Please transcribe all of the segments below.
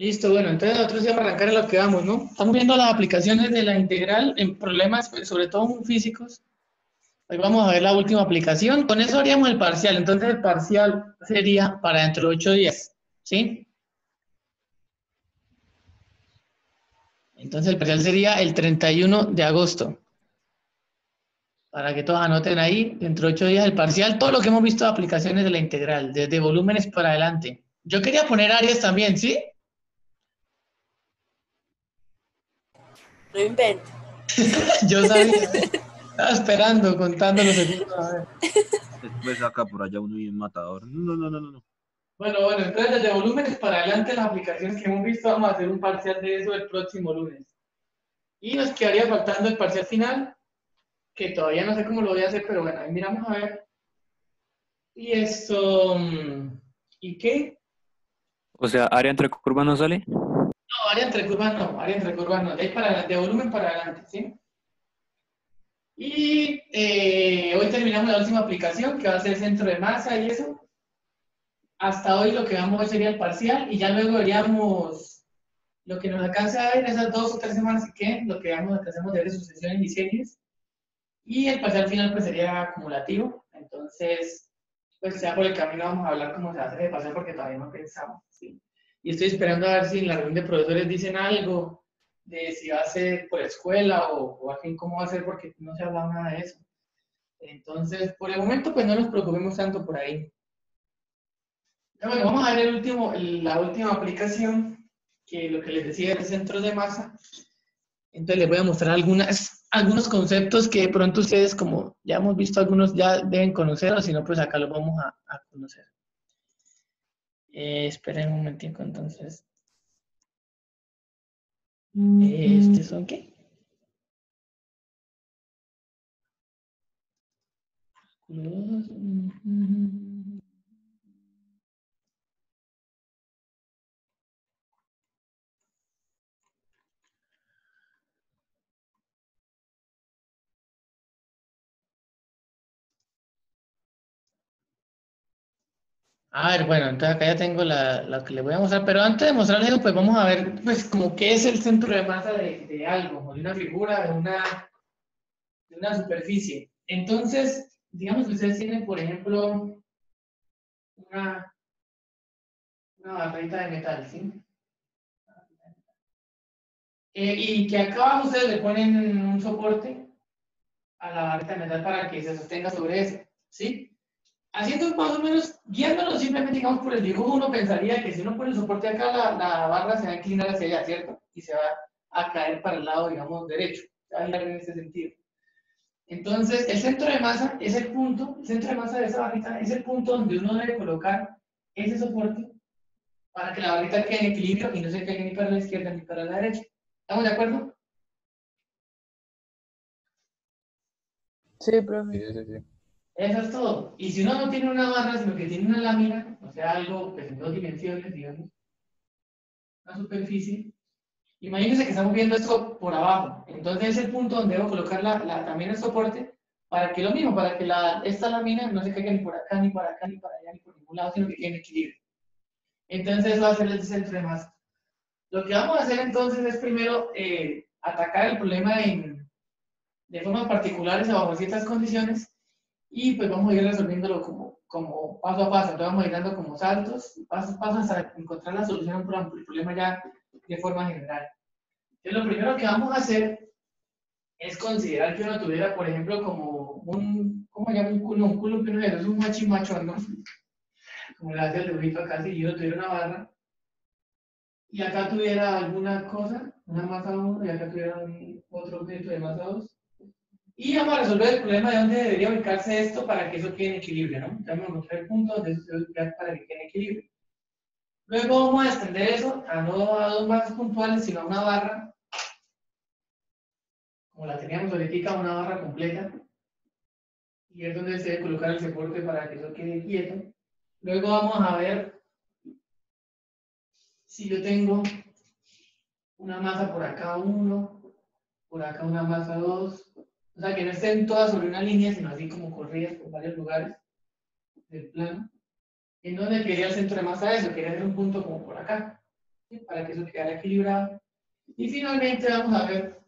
Listo, bueno, entonces nosotros ya a arrancar en lo que vamos, ¿no? Estamos viendo las aplicaciones de la integral en problemas, pues, sobre todo físicos. Hoy vamos a ver la última aplicación. Con eso haríamos el parcial. Entonces el parcial sería para dentro de ocho días, ¿sí? Entonces el parcial sería el 31 de agosto. Para que todos anoten ahí, dentro de ocho días el parcial, todo lo que hemos visto de aplicaciones de la integral, desde volúmenes para adelante. Yo quería poner áreas también, ¿sí? No invento. Yo sabía. Estaba esperando, contando los segundos. A ver. Después saca por allá uno bien matador. No, no, no, no, no. Bueno, bueno, entonces desde volúmenes para adelante las aplicaciones que hemos visto, vamos a hacer un parcial de eso el próximo lunes. Y nos quedaría faltando el parcial final, que todavía no sé cómo lo voy a hacer, pero bueno, ahí miramos a ver. Y esto, mm, ¿y qué? O sea, área entre curvas no sale. No, área entre curvas no, área entre curvas no, de, ahí para adelante, de volumen para adelante, ¿sí? Y eh, hoy terminamos la última aplicación, que va a ser centro de masa y eso. Hasta hoy lo que vamos a ver sería el parcial y ya luego veríamos lo que nos alcanza en esas dos o tres semanas que lo que vamos alcanzamos de ver sucesiones y series. Y el parcial final pues sería acumulativo. Entonces, pues ya por el camino vamos a hablar cómo se hace el parcial porque todavía no pensamos. Y estoy esperando a ver si en la reunión de profesores dicen algo de si va a ser por escuela o, o al fin cómo va a ser porque no se ha hablado nada de eso. Entonces, por el momento pues no nos preocupemos tanto por ahí. Bueno, vamos a ver el último, la última aplicación, que lo que les decía de centros de masa. Entonces les voy a mostrar algunas, algunos conceptos que pronto ustedes, como ya hemos visto algunos, ya deben conocer, o si no, pues acá los vamos a, a conocer. Eh, esperen un momentico, entonces. ¿Este son qué? A ver, bueno, entonces acá ya tengo la, que les voy a mostrar, pero antes de mostrarles pues vamos a ver, pues, como qué es el centro de masa de, de algo, de una figura, de una, de una superficie. Entonces, digamos que ustedes tienen, por ejemplo, una, una barrita de metal, ¿sí? Eh, y que acá abajo ustedes le ponen un soporte a la barrita de metal para que se sostenga sobre eso, ¿sí? Haciendo más o menos, guiándonos simplemente, digamos, por el dibujo, uno pensaría que si uno pone el soporte acá, la, la barra se va a inclinar hacia allá, ¿cierto? Y se va a caer para el lado, digamos, derecho. Se va a girar en ese sentido. Entonces, el centro de masa es el punto, el centro de masa de esa barrita es el punto donde uno debe colocar ese soporte para que la barrita quede en equilibrio y no se caiga ni para la izquierda ni para la derecha. ¿Estamos de acuerdo? Sí, profe. Sí, sí, sí. Eso es todo. Y si uno no tiene una barra, sino que tiene una lámina, o sea, algo pues, en dos dimensiones, digamos, una superficie, imagínense que estamos viendo esto por abajo. Entonces es el punto donde debo colocar la, la- también el soporte para que lo mismo, para que la, esta lámina no se caiga ni por acá, ni por acá, ni para allá, ni por ningún lado, sino que quede en equilibrio. Entonces eso va a ser el centro masa. Lo que vamos a hacer entonces es primero eh, atacar el problema en, de formas particulares o bajo ciertas condiciones y pues vamos a ir resolviéndolo como, como paso a paso. Entonces vamos a ir dando como saltos, pasos a paso hasta encontrar la solución pro- al problema ya de forma general. Entonces lo primero que vamos a hacer es considerar que uno tuviera, por ejemplo, como un, ¿cómo se llama? Un culo, un culo que no es un machimacho, ¿no? Como le hace el dibujito acá, si yo tuviera una barra y acá tuviera alguna cosa, una masa 1 y acá tuviera un- otro objeto de masa 2. Y vamos a resolver el problema de dónde debería ubicarse esto para que eso quede en equilibrio, ¿no? Vamos a encontrar el punto donde eso se debe ubicar para que quede en equilibrio. Luego vamos a extender eso a no a dos masas puntuales, sino a una barra, como la teníamos ahorita, una barra completa. Y es donde se debe colocar el soporte para que eso quede quieto. Luego vamos a ver si yo tengo una masa por acá 1, por acá una masa 2, o sea que no estén todas sobre una línea, sino así como corridas por varios lugares del plano. ¿En dónde quería el centro de masa eso? Quería hacer un punto como por acá. ¿sí? para que eso quede equilibrado. Y finalmente vamos a ver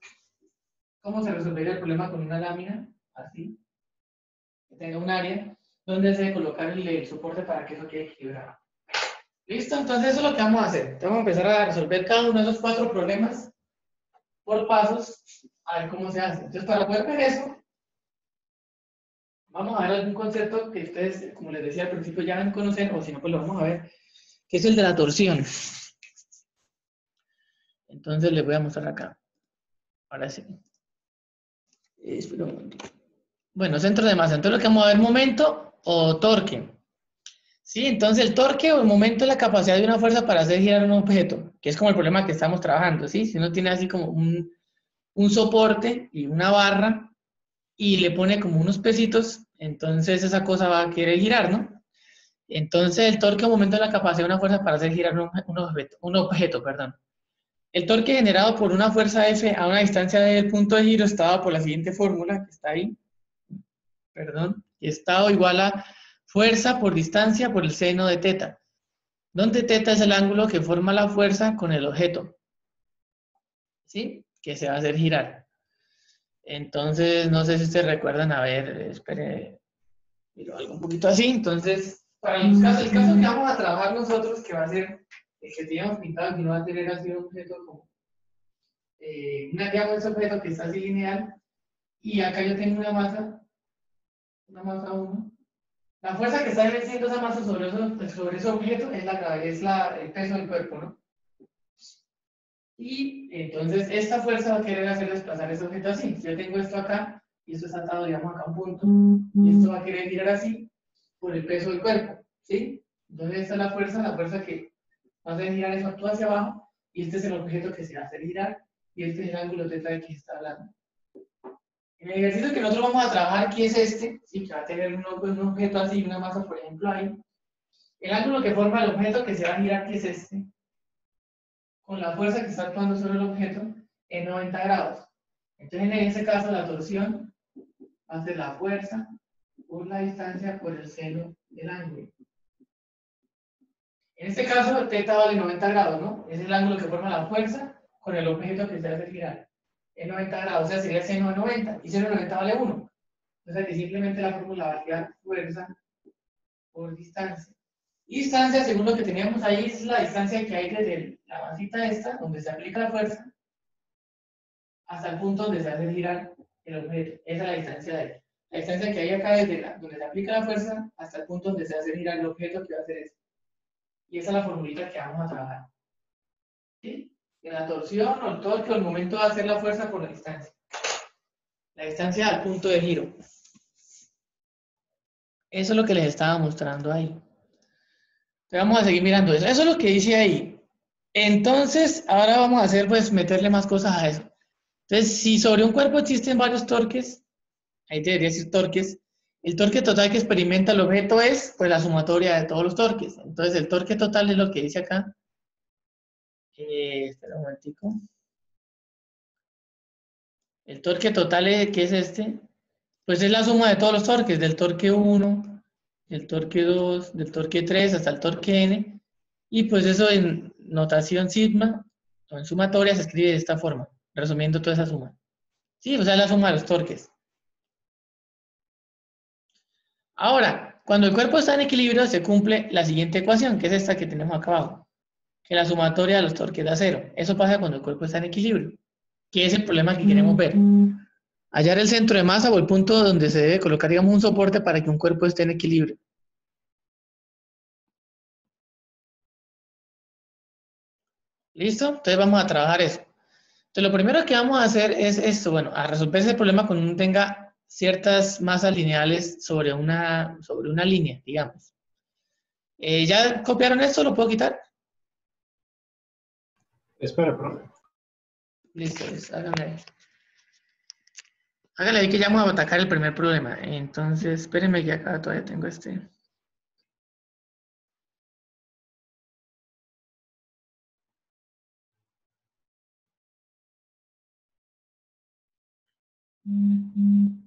cómo se resolvería el problema con una lámina, así, que tenga un área donde se colocar el, el soporte para que eso quede equilibrado. ¿Listo? Entonces eso es lo que vamos a hacer. Vamos a empezar a resolver cada uno de esos cuatro problemas por pasos, a ver cómo se hace. Entonces, para poder ver eso, vamos a ver algún concepto que ustedes, como les decía al principio, ya van conocen, o si no, pues lo vamos a ver, que es el de la torsión. Entonces les voy a mostrar acá. Ahora sí. Espera un momento. Bueno, centro de masa. Entonces lo que vamos a ver, momento o torque. Sí, entonces el torque o el momento es la capacidad de una fuerza para hacer girar un objeto, que es como el problema que estamos trabajando, ¿sí? Si uno tiene así como un, un soporte y una barra y le pone como unos pesitos, entonces esa cosa va a querer girar, ¿no? Entonces el torque es la capacidad de una fuerza para hacer girar un, objeto, un objeto, perdón. El torque generado por una fuerza F a una distancia del punto de giro está dado por la siguiente fórmula que está ahí, perdón, y está igual a fuerza por distancia por el seno de teta, donde teta es el ángulo que forma la fuerza con el objeto, ¿sí? Que se va a hacer girar. Entonces, no sé si ustedes recuerdan, a ver, espere, algo un poquito así, entonces, para los casos, el caso que vamos a trabajar nosotros, que va a ser el que teníamos pintado, que no va a tener así un objeto como, eh, una, digamos, ese objeto que está así lineal, y acá yo tengo una masa, una masa 1, la fuerza que está ejerciendo esa masa sobre, sobre ese objeto es, la, es la, el peso del cuerpo, ¿no? Y entonces esta fuerza va a querer hacer desplazar ese objeto así. Si yo tengo esto acá y esto está atado, digamos, acá a un punto, y esto va a querer girar así por el peso del cuerpo, ¿sí? Entonces esta es la fuerza, la fuerza que va a hacer girar eso todo hacia abajo, y este es el objeto que se va a hacer girar, y este es el ángulo teta de que está hablando. El ejercicio que nosotros vamos a trabajar aquí es este, ¿sí? que va a tener un, un objeto así, una masa, por ejemplo, ahí. El ángulo que forma el objeto que se va a girar, que es este, con la fuerza que está actuando sobre el objeto, en 90 grados. Entonces, en ese caso, la torsión va a ser la fuerza por la distancia por el seno del ángulo. En este caso, teta vale 90 grados, ¿no? Es el ángulo que forma la fuerza con el objeto que se hace girar en 90 grados, o sea, sería seno de 90, y seno de 90 vale 1. O sea, que simplemente la fórmula va a quedar fuerza por distancia. Distancia, según lo que teníamos ahí, es la distancia que hay desde la masita esta, donde se aplica la fuerza, hasta el punto donde se hace girar el objeto. Esa es la distancia de ahí. La distancia que hay acá desde la, donde se aplica la fuerza hasta el punto donde se hace girar el objeto que va a hacer esto. Y esa es la formulita que vamos a trabajar. ¿Sí? en la torsión o el torque o el momento de hacer la fuerza por la distancia. La distancia al punto de giro. Eso es lo que les estaba mostrando ahí. Vamos a seguir mirando eso. Eso es lo que dice ahí. Entonces, ahora vamos a hacer, pues, meterle más cosas a eso. Entonces, si sobre un cuerpo existen varios torques, ahí debería decir torques, el torque total que experimenta el objeto es, pues, la sumatoria de todos los torques. Entonces, el torque total es lo que dice acá, eh, espera un momentico. El torque total, ¿qué es este? Pues es la suma de todos los torques, del torque 1, del torque 2, del torque 3 hasta el torque n. Y pues eso en notación sigma, o en sumatoria, se escribe de esta forma, resumiendo toda esa suma. Sí, o sea, la suma de los torques. Ahora, cuando el cuerpo está en equilibrio, se cumple la siguiente ecuación, que es esta que tenemos acá abajo que la sumatoria de los torques da cero. Eso pasa cuando el cuerpo está en equilibrio, que es el problema que queremos ver. Hallar el centro de masa o el punto donde se debe colocar, digamos, un soporte para que un cuerpo esté en equilibrio. ¿Listo? Entonces vamos a trabajar eso. Entonces lo primero que vamos a hacer es esto, bueno, a resolver ese problema cuando uno tenga ciertas masas lineales sobre una, sobre una línea, digamos. Eh, ¿Ya copiaron esto? ¿Lo puedo quitar? Espera, profe. Listo, listo, háganle Hágale ahí que ya vamos a atacar el primer problema. Entonces, espérenme que acá todavía tengo este. Mm -hmm.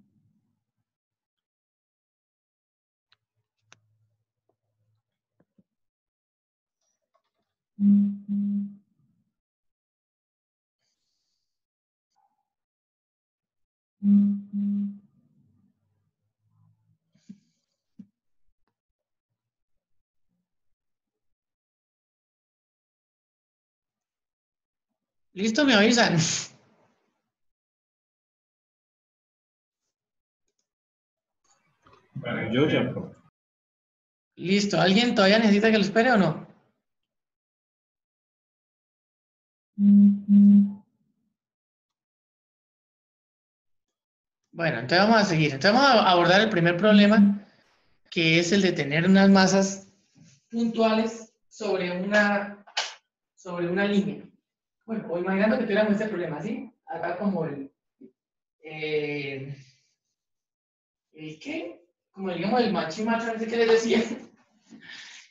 ¿Listo? ¿Me avisan? Bueno, yo ya. Listo. ¿Alguien todavía necesita que lo espere o no? Bueno, entonces vamos a seguir. Entonces vamos a abordar el primer problema, que es el de tener unas masas puntuales sobre una, sobre una línea. Bueno, o imaginando que tuviéramos este problema, ¿sí? Acá como el... eh, ¿El qué? Como digamos el machi macho, no sé qué les decía.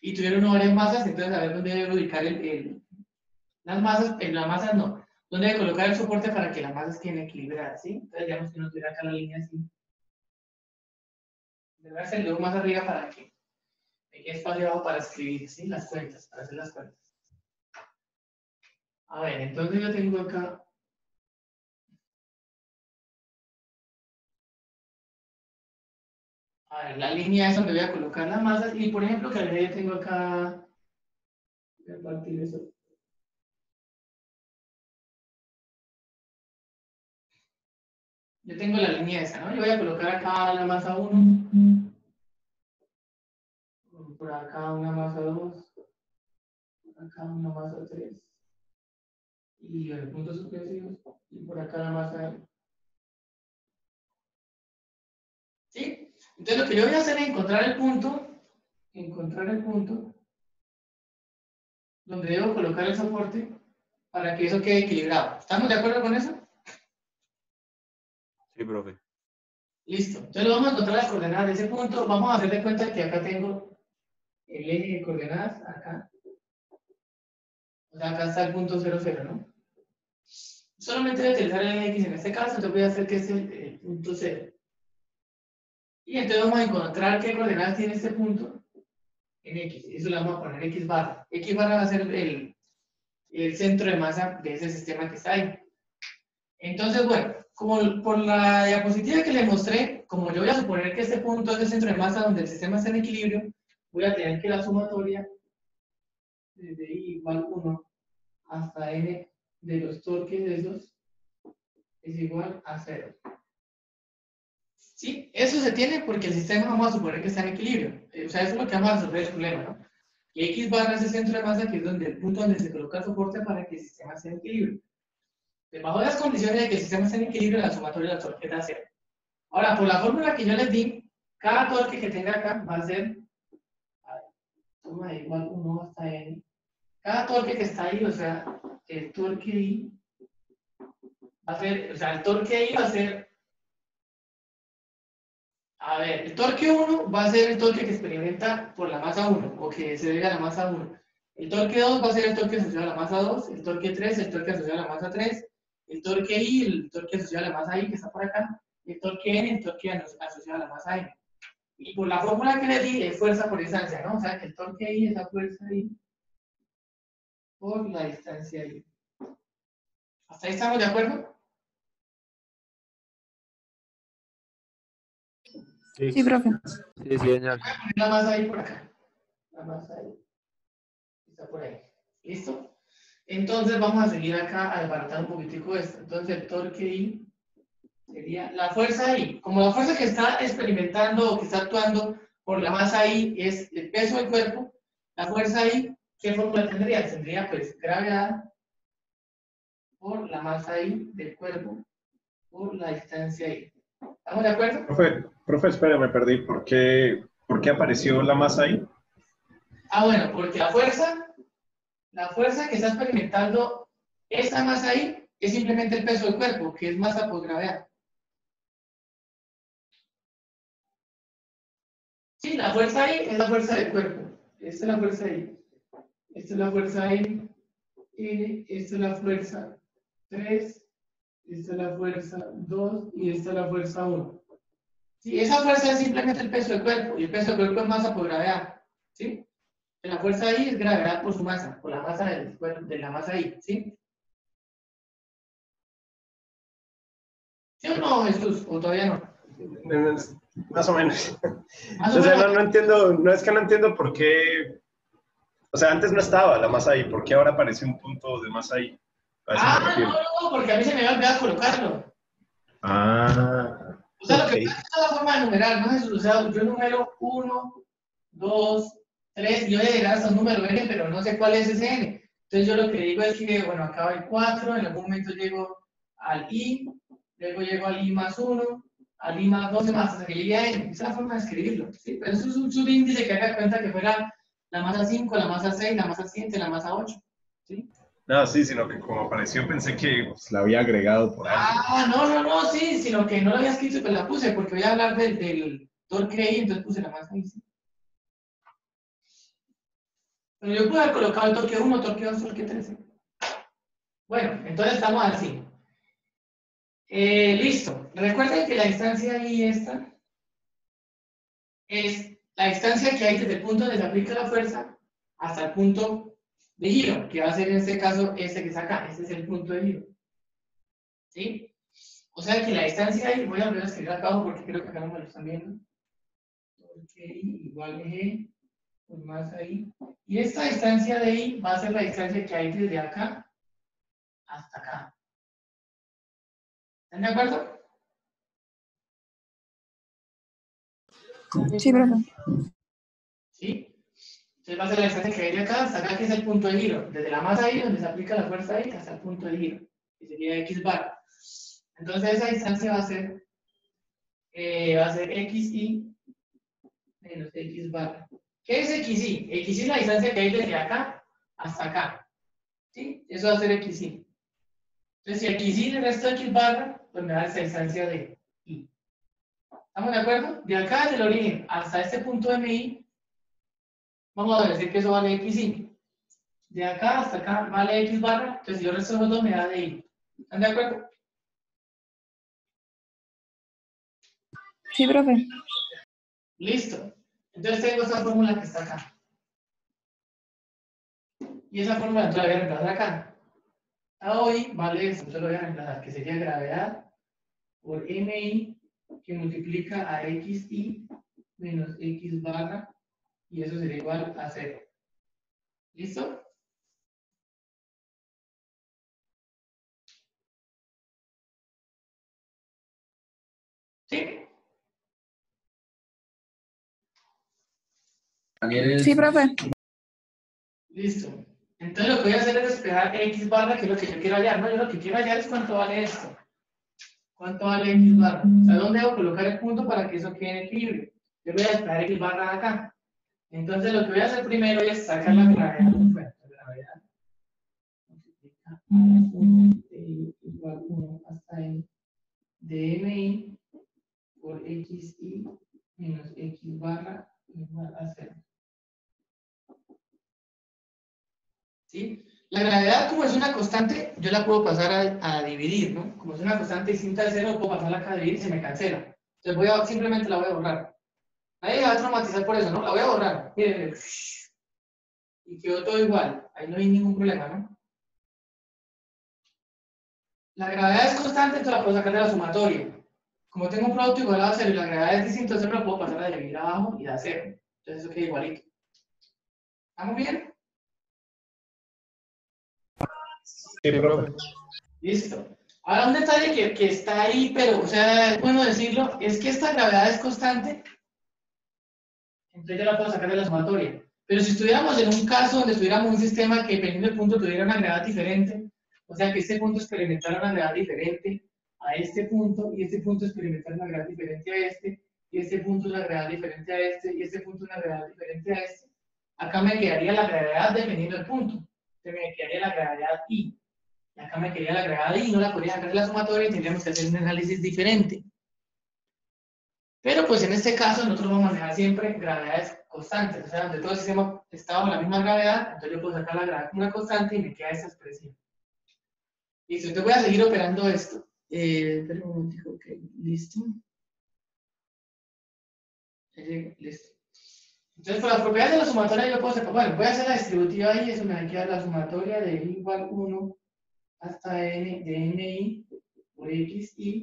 Y tuvieron varias masas, entonces a ver dónde debe ubicar el, las masas, en las masas no. ¿Dónde debe colocar el soporte para que las masas queden equilibradas, sí? Entonces digamos que no tuviera acá la línea así. Debe hacerlo más arriba para que me espacio abajo para escribir, ¿sí? Las cuentas, para hacer las cuentas. A ver, entonces yo tengo acá A ver, la línea es donde voy a colocar las masas y por ejemplo que yo tengo acá voy a partir eso. Yo tengo la línea esa, ¿no? Yo voy a colocar acá la masa 1. Por acá una masa 2. Por acá una masa 3. Y los puntos sucesivos. Y por acá la masa. ¿Sí? Entonces lo que yo voy a hacer es encontrar el punto, encontrar el punto donde debo colocar el soporte para que eso quede equilibrado. ¿Estamos de acuerdo con eso? Sí, profe. Listo. Entonces vamos a encontrar las coordenadas de ese punto. Vamos a hacer de cuenta que acá tengo el eje de coordenadas, acá. O sea, acá está el punto 0, 0, ¿no? Solamente voy a utilizar el eje X en este caso, entonces voy a hacer que es el, el punto 0. Y entonces vamos a encontrar qué coordenadas tiene este punto en X. Eso le vamos a poner X barra. X barra va a ser el, el centro de masa de ese sistema que está ahí. Entonces, bueno, como por la diapositiva que le mostré, como yo voy a suponer que este punto es el centro de masa donde el sistema está en equilibrio, voy a tener que la sumatoria desde I igual 1 hasta N de los torques de esos es igual a 0. ¿Sí? Eso se tiene porque el sistema vamos a suponer que está en equilibrio. O sea, eso es lo que vamos a resolver el problema, ¿no? Y X barra es el centro de masa, que es donde el punto donde se coloca el soporte para que el sistema esté en equilibrio. Bajo las condiciones de que el sistema esté en equilibrio, la sumatoria de la torque da cero. Ahora, por la fórmula que yo les di, cada torque que tenga acá va a ser, a ver, de igual 1 hasta n. Cada torque que está ahí, o sea, el torque I, va a ser, o sea, el torque I va a ser, a ver, el torque 1 va a ser el torque que experimenta por la masa 1, o que se debe a la masa 1. El torque 2 va a ser el torque asociado a la masa 2, el torque 3, el torque asociado a la masa 3, el torque I, el torque asociado a la masa I, que está por acá, y el torque N, el torque aso- asociado a la masa N. Y por la fórmula que le di, es fuerza por distancia, ¿no? O sea, que el torque I es la fuerza I por la distancia I. ¿Hasta ahí estamos de acuerdo? Sí, profe. Sí, sí, señor. poner la masa ahí por acá. La masa ahí. Está por ahí. ¿Listo? Entonces vamos a seguir acá a desbaratar un poquitico esto. Entonces el torque I sería la fuerza I. Como la fuerza que está experimentando o que está actuando por la masa I es el peso del cuerpo, la fuerza I, ¿qué fórmula tendría? Tendría pues gravedad por la masa I del cuerpo por la distancia I. ¿Estamos de acuerdo? Profe, profe, espere, me perdí. ¿Por qué, por qué apareció la masa ahí? Ah, bueno, porque la fuerza, la fuerza que está experimentando esta masa ahí es simplemente el peso del cuerpo, que es masa por gravedad. Sí, la fuerza ahí es la fuerza del cuerpo. Esta es la fuerza ahí. Esta es la fuerza ahí. Esta es la fuerza 3, esta es la fuerza 2 y esta es la fuerza 1. Sí, esa fuerza es simplemente el peso del cuerpo y el peso del cuerpo es masa por gravedad. ¿Sí? La fuerza ahí es gravedad por su masa, por la masa del de la masa ahí, ¿sí? ¿Sí o no, Jesús? ¿O todavía no? Más o menos. Más o O sea, menos. no, no entiendo, no es que no entiendo por qué. O sea, antes no estaba la masa ahí, ¿por qué ahora aparece un punto de masa me Ah, no, no, porque a mí se me había olvidado colocarlo. Ah, O sea, lo que pasa es la forma de numerar, ¿no, Jesús? O sea, yo numero 1, 2, 3, yo llegar hasta un número n, pero no sé cuál es ese n. Entonces yo lo que digo es que, bueno, acá va el 4, en algún momento llego al i, luego llego al i más 1, al i más 12 más hasta que llegue a n. Esa es la forma de escribirlo, ¿sí? Pero eso es un subíndice que haga cuenta que fuera la masa 5, la masa 6, la masa 7, la masa 8, ¿sí? No, sí, sino que como apareció pensé que pues, la había agregado por ahí. Ah, no, no, no, sí, sino que no lo había escrito, pero la puse, porque voy a hablar del, del torque I, entonces puse la masa I. sí. Pero yo pude haber colocado el torque 1, torque 2, torque 3. ¿sí? Bueno, entonces estamos así. Eh, listo. Recuerden que la distancia I esta es la distancia que hay desde el punto donde se aplica la fuerza hasta el punto de giro, que va a ser en este caso este que está acá. Este es el punto de giro. ¿Sí? O sea que la distancia ahí, voy a volver a escribir acá abajo porque creo que acá no me lo están viendo. Porque I igual a más ahí. Y esta distancia de I va a ser la distancia que hay desde acá hasta acá. ¿Están de acuerdo? Sí, profe. ¿Sí? Entonces va a ser la distancia que hay de acá hasta acá, que es el punto de giro. Desde la masa ahí, donde se aplica la fuerza ahí, hasta el punto de giro, que sería X bar. Entonces esa distancia va a ser, eh, va a ser XI menos X bar. ¿Qué es XI? XI es la distancia que hay desde acá hasta acá. ¿Sí? Eso va a ser XI. Entonces si XI le resto X barra, pues me da esa distancia de I. ¿Estamos de acuerdo? De acá, desde el origen hasta este punto MI, vamos a decir que eso vale XI. De acá hasta acá vale X barra, entonces si yo resto los dos me da de I. ¿Están de acuerdo? Sí, profe. Listo. Entonces tengo esta fórmula que está acá. Y esa fórmula entonces la voy a reemplazar acá. A hoy vale esto, entonces lo voy a reemplazar, que sería gravedad por MI que multiplica a XI menos X barra y eso sería igual a cero. ¿Listo? ¿Sí? Sí, profe. Listo. Entonces lo que voy a hacer es despejar X barra, que es lo que yo quiero hallar. No, yo lo que quiero hallar es cuánto vale esto. ¿Cuánto vale X barra? O sea, ¿dónde debo colocar el punto para que eso quede en equilibrio? Yo voy a despejar X barra de acá. Entonces lo que voy a hacer primero es sacar la gravedad. Bueno, la gravedad. multiplica a 1 de X igual 1 hasta N de MI por XI menos X barra igual a 0. La gravedad, como es una constante, yo la puedo pasar a, dividir, ¿no? Como es una constante distinta de cero, puedo pasarla a dividir y se me cancela. Entonces simplemente la voy a borrar. Nadie va a traumatizar por eso, ¿no? La voy a borrar. Y quedó todo igual. Ahí no hay ningún problema, ¿no? La gravedad es constante, entonces la puedo sacar de la sumatoria. Como tengo un producto igual a cero y la gravedad es distinta, entonces la puedo pasar a dividir abajo y a cero. Entonces eso queda igualito. ¿Estamos bien? Sí, profe. Listo. Ahora un detalle que, que está ahí, pero, o sea, es bueno decirlo, es que esta gravedad es constante. Entonces yo la puedo sacar de la sumatoria. Pero si estuviéramos en un caso donde estuviéramos un sistema que dependiendo del punto tuviera una gravedad diferente, o sea que este punto experimentara una gravedad diferente a este punto, y este punto experimentara una gravedad diferente a este, y este punto una gravedad diferente a este, y este punto una gravedad diferente a este, acá me quedaría la gravedad dependiendo del punto. Entonces me quedaría la gravedad I. Y acá me quedaría la gravedad I, no la podría sacar de la sumatoria y tendríamos que hacer un análisis diferente. Pero pues en este caso nosotros vamos a manejar siempre gravedades constantes, o sea, donde todo el sistema bajo la misma gravedad, entonces yo puedo sacar la gravedad una constante y me queda esa expresión. Listo, entonces voy a seguir operando esto. Eh, un momentico, ok, listo. Listo. Entonces, por las propiedades de la sumatoria yo puedo sacar, bueno, voy a hacer la distributiva ahí, eso me va a quedar la sumatoria de igual 1 hasta n de mi por xi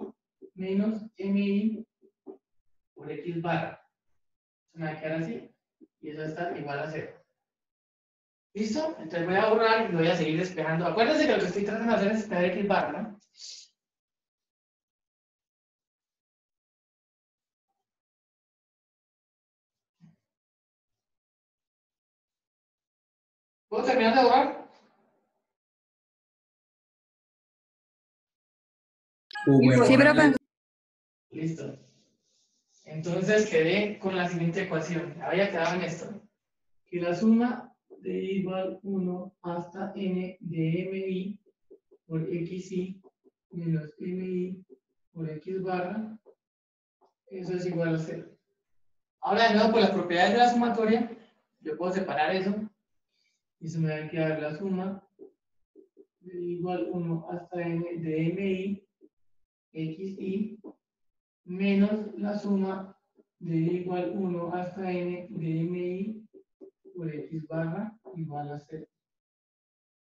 menos mi por x barra. Se me va a quedar así y eso está igual a cero. ¿Listo? Entonces voy a borrar y voy a seguir despejando. Acuérdense que lo que estoy tratando de hacer es despejar x barra, ¿no? ¿Puedo terminar de borrar? Sí, profe. Listo. Entonces quedé con la siguiente ecuación. Había quedado en esto. Que la suma de igual 1 hasta n de mi por xi menos mi por x barra, eso es igual a 0. Ahora de nuevo por las propiedades de la sumatoria, yo puedo separar eso y se me va a quedar la suma de igual 1 hasta n de mi xi menos la suma de igual 1 hasta n de mi por x barra igual a 0.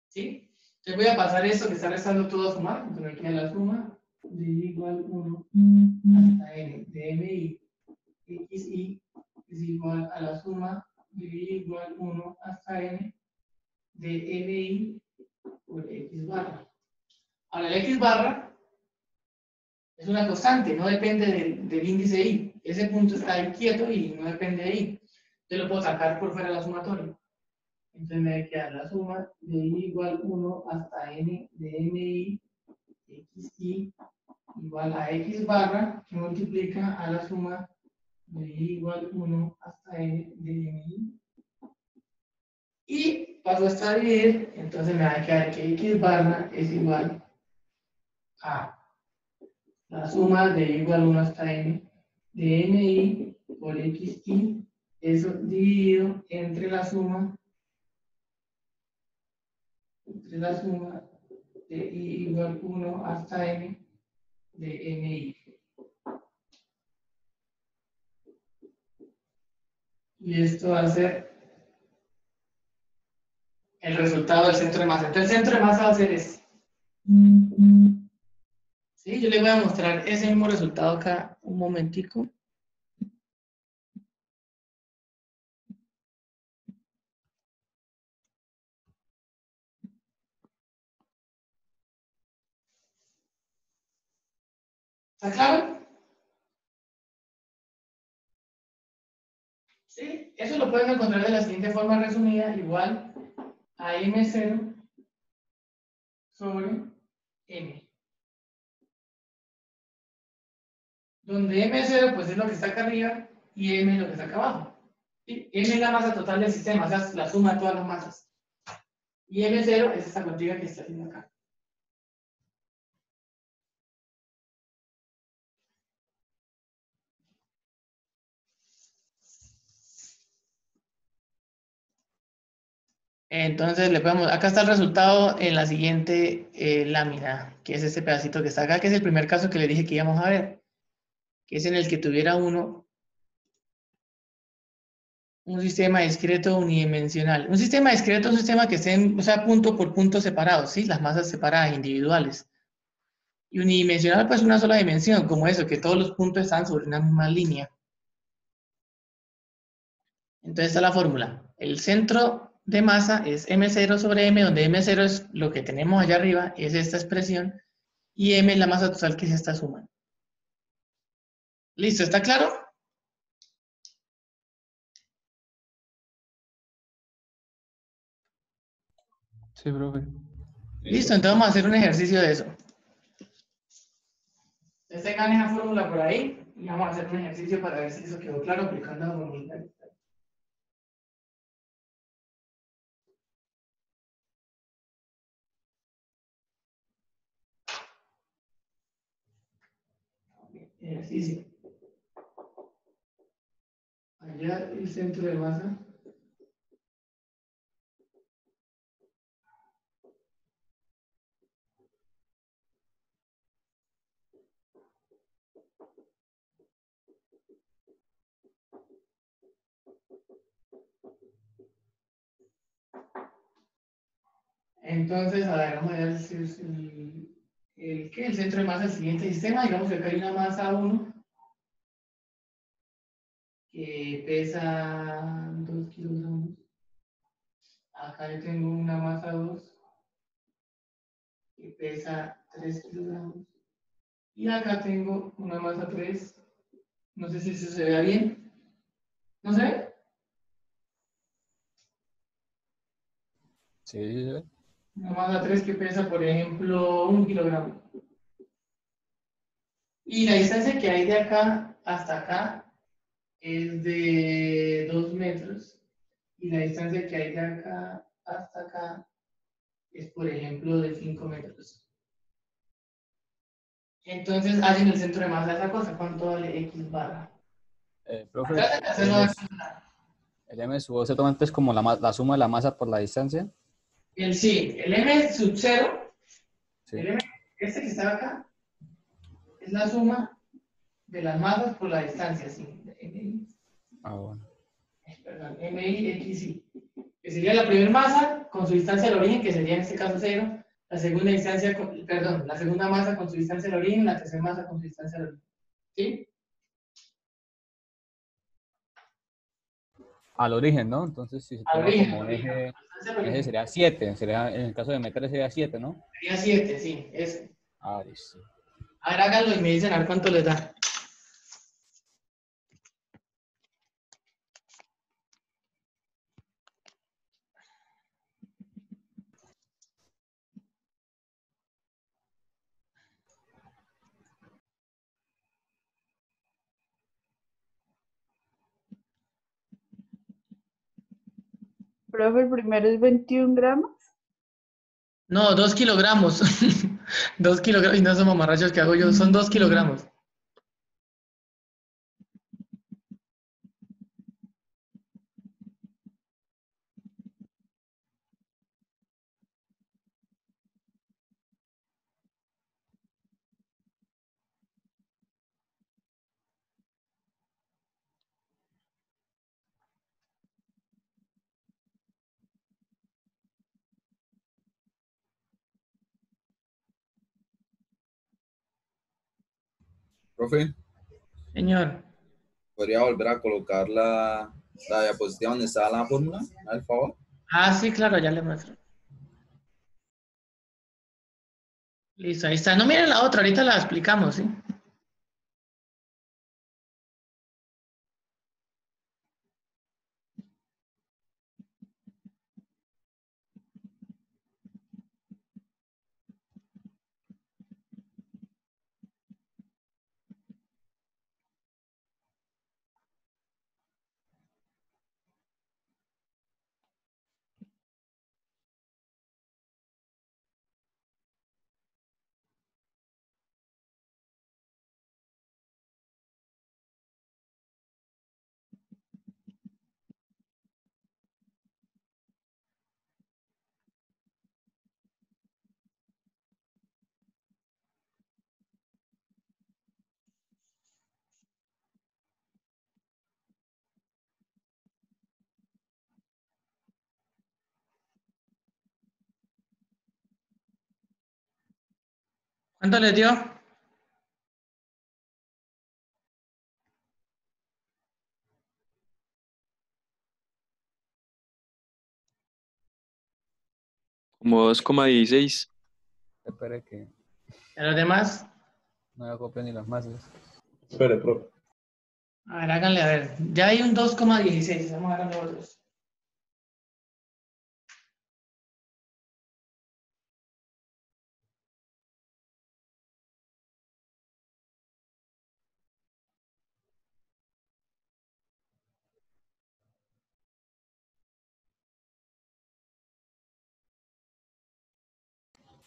¿Sí? Entonces voy a pasar esto que está restando todo a sumar, entonces me queda la suma de igual 1 hasta n de mi xi es igual a la suma de igual 1 hasta n de mi por x barra. Ahora el x barra es una constante, no depende del, del índice i. Ese punto está ahí quieto y no depende de i. Yo lo puedo sacar por fuera de la sumatoria. Entonces me quedar la suma de i igual 1 hasta n de mi xi igual a x barra que multiplica a la suma de i igual 1 hasta n de mi. Y paso a dividir, entonces me va a quedar que x barra es igual a la suma de igual 1 hasta n de mi por xi, eso dividido entre la suma entre la suma de igual 1 hasta n de mi. Y esto va a ser el resultado del centro de masa. Entonces el centro de masa va a ser este. Sí, yo le voy a mostrar ese mismo resultado acá un momentico. ¿Está claro? Sí, eso lo pueden encontrar de la siguiente forma resumida, igual a M0 sobre M. Donde M0 pues es lo que está acá arriba y M lo que está acá abajo. ¿Sí? M es la masa total del sistema, o sea, la suma de todas las masas. Y M0 es esta cuantía que está haciendo acá. Entonces le podemos, acá está el resultado en la siguiente eh, lámina, que es este pedacito que está acá, que es el primer caso que le dije que íbamos a ver, que es en el que tuviera uno un sistema discreto unidimensional. Un sistema discreto es un sistema que estén, o sea, punto por punto separados, ¿sí? Las masas separadas, individuales. Y unidimensional, pues una sola dimensión, como eso, que todos los puntos están sobre una misma línea. Entonces está la fórmula. El centro de masa es M0 sobre M, donde M0 es lo que tenemos allá arriba, es esta expresión, y M es la masa total que es esta suma. ¿Listo? ¿Está claro? Sí, profe. Listo, entonces vamos a hacer un ejercicio de eso. Ustedes tengan esa fórmula por ahí y vamos a hacer un ejercicio para ver si eso quedó claro aplicando la fórmula. Ejercicio. Allá el centro de masa. Entonces, a ver, vamos a ver el, el, ¿qué? el centro de masa del siguiente sistema. Digamos que hay una masa 1 que pesa 2 kilogramos. Acá yo tengo una masa 2 que pesa 3 kilogramos. Y acá tengo una masa 3. No sé si eso se vea bien. ¿No se ve? Sí. Una masa 3 que pesa, por ejemplo, 1 kilogramo. Y la distancia que hay de acá hasta acá es de 2 metros. Y la distancia que hay de acá hasta acá es, por ejemplo, de 5 metros. Entonces, hacen el centro de masa de esa cosa. ¿Cuánto vale X barra? Eh, profe, el, M- sub O se toma entonces como la, la suma de la masa por la distancia. El sí, el M sub 0, Sí. el M, este que está acá, es la suma de las masas por la distancia, sí. MI, Ah, bueno. perdón, MI, XI. Que sería la primera masa con su distancia al origen, que sería en este caso 0. La segunda distancia, con- perdón, la segunda masa con su distancia al origen, la tercera masa con su distancia al origen. ¿Sí? Al origen, ¿no? Entonces, si se toma origen. como eje, eje sería 7. Sería, en el caso de M3 sería 7, ¿no? Sería 7, sí. ese. Ah, listo. A ver, háganlo y me dicen a ver cuánto les da. Profe, el primero es 21 gramos. No, dos kilogramos. dos kilogramos. Y no son mamarrachos que hago yo, son dos kilogramos. Profe, Señor. ¿podría volver a colocar la, la diapositiva donde está la fórmula, al favor? Ah, sí, claro, ya le muestro. Listo, ahí está. No miren la otra, ahorita la explicamos, ¿sí? ¿Cuánto les dio? Como 2,16. Espere que ¿A los demás? no me copien ni las masas. Espere, profe. A ver, háganle, a ver. Ya hay un 2,16. Vamos a ver los otros.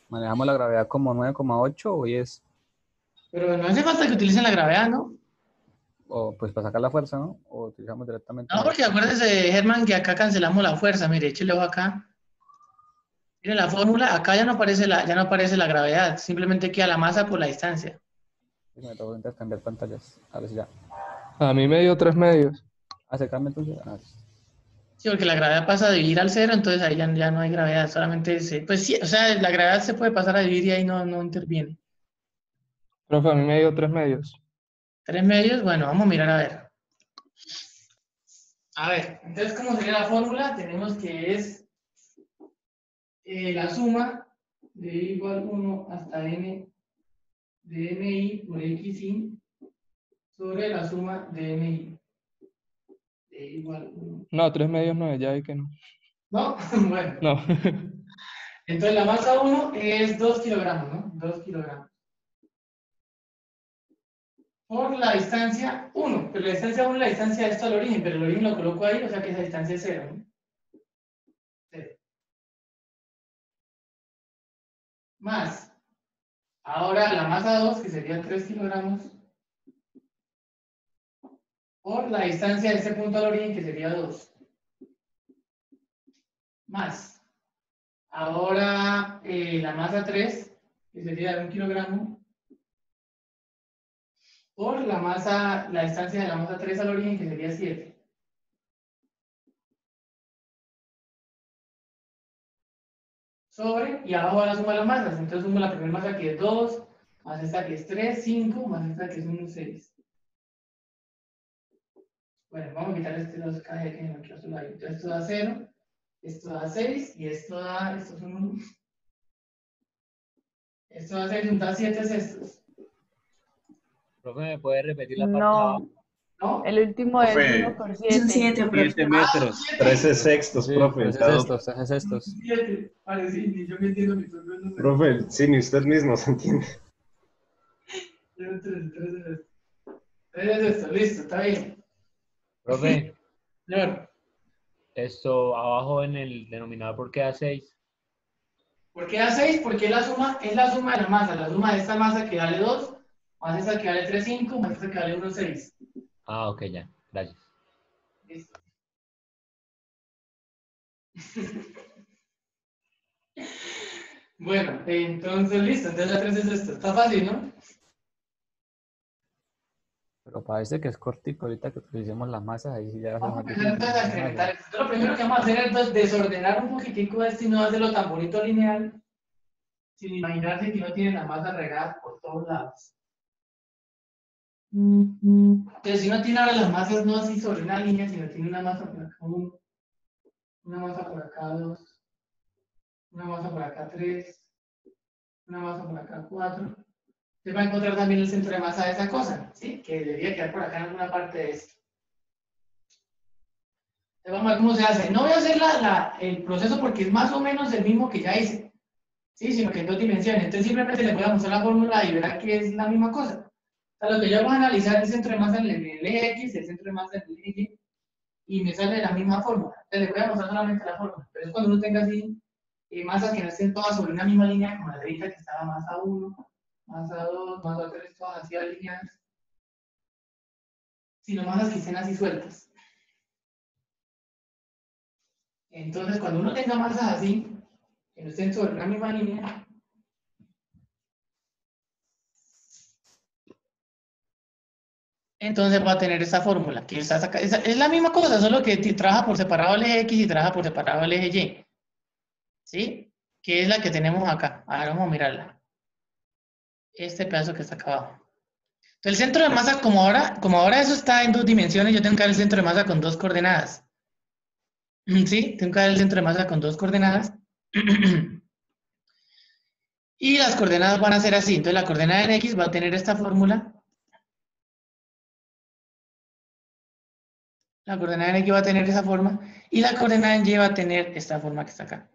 ¿Manejamos la gravedad como 9,8 o 10? Pero no hace falta que utilicen la gravedad, ¿no? O pues para sacar la fuerza, ¿no? O utilizamos directamente. No, porque acuérdese, Germán, que acá cancelamos la fuerza. Mire, échale ojo acá. Mire la fórmula, acá ya no aparece la, ya no aparece la gravedad, simplemente queda la masa por la distancia. Me tengo que intercambiar pantallas. A ver si ya. A mí me dio tres medios. Acercarme entonces. Ah, Sí, porque la gravedad pasa a dividir al cero, entonces ahí ya, ya no hay gravedad, solamente se, pues sí, o sea, la gravedad se puede pasar a dividir y ahí no, no interviene. Profe, a mí me dio tres medios. Tres medios, bueno, vamos a mirar a ver. A ver, entonces, ¿cómo sería la fórmula? Tenemos que es eh, la suma de i igual 1 hasta n de mi por xi sobre la suma de mi de i igual 1. No, tres medios no, ya vi que no. ¿No? bueno. No. Entonces la masa 1 es 2 kilogramos, ¿no? 2 kilogramos. Por la distancia 1, pero la distancia 1 es la distancia de esto al origen, pero el origen lo coloco ahí, o sea que esa distancia es 0. ¿no? Más. Ahora la masa 2, que sería 3 kilogramos, por la distancia de este punto al origen, que sería 2. Más. Ahora eh, la masa 3, que sería de 1 kilogramo, por la masa, la distancia de la masa 3 al origen, que sería 7. Sobre, y abajo la suma de las masas. Entonces sumo la primera masa que es 2, más esta que es 3, 5, más esta que es 1, 6. Bueno, vamos a quitar este 2 acá, ya que no quiero solo ahí. Entonces esto da 0, esto da 6, y esto da, estos son 1. Esto da 6, juntar 7 es estos. Profe, ¿me puede repetir la parte No? ¿No? el último es Profe, 1 por Son 7. 7, profe. 7 metros. 13 sextos, Sí, profe. pues es cada- estos, es estos. 7. Vale, sí, ni yo me entiendo mi propio número. Profe, sí, ni usted mismo se entiende. Yo, 3, 3 es esto. 3 es esto, listo, está bien. Profe, Señor, esto abajo en el denominador, ¿por qué da 6? ¿por qué da 6? Porque es la suma, es la suma de la masa, la suma de esta masa que vale 2, más esta que vale 3, 5, más esta que vale 1, 6. Ah, ok, ya. Gracias. Listo. Bueno, entonces listo, entonces la 3 es esto. Está fácil, ¿no? Pero parece que es cortico ahorita que utilicemos las masas, ahí sí ya va a más entonces lo primero que vamos a hacer es pues, desordenar un poquitico esto y no hacerlo tan bonito lineal, sin imaginarse que no tiene la masa regada por todos lados. Entonces, si no tiene ahora las masas no así sobre una línea, sino tiene una masa por acá 1, una masa por acá 2, una masa por acá 3, una masa por acá 4. Va a encontrar también el centro de masa de esa cosa, ¿sí? Que debería quedar por acá en alguna parte de esto. Vamos a ver cómo se hace. No voy a hacer la, el proceso porque es más o menos el mismo que ya hice, ¿sí? Sino que en dos dimensiones. Entonces, simplemente les voy a mostrar la fórmula y verán que es la misma cosa. O sea, lo que yo voy a analizar es el centro de masa en el, eje X, el centro de masa en el eje Y, y me sale la misma fórmula. Entonces, les voy a mostrar solamente la fórmula. Pero es cuando uno tenga así eh, masas que no estén todas sobre una misma línea, como la ahorita que estaba masa 1, masa 2, masa 3, todas así alineadas. Sino masas que estén así sueltas. Entonces, cuando uno tenga masas así, que no estén sobre una misma línea, entonces va a tener esa fórmula, que está. Es, es la misma cosa, solo que trabaja por separado el eje X y trabaja por separado el eje Y. ¿Sí? Que es la que tenemos acá. Ahora vamos a mirarla. Este pedazo que está acá abajo. Entonces, el centro de masa, como ahora, como ahora eso está en dos dimensiones, yo tengo que dar el centro de masa con dos coordenadas. ¿Sí? Tengo que dar el centro de masa con dos coordenadas. Y las coordenadas van a ser así. Entonces, la coordenada en X va a tener esta fórmula. La coordenada en X va a tener esa forma. Y la coordenada en Y va a tener esta forma que está acá.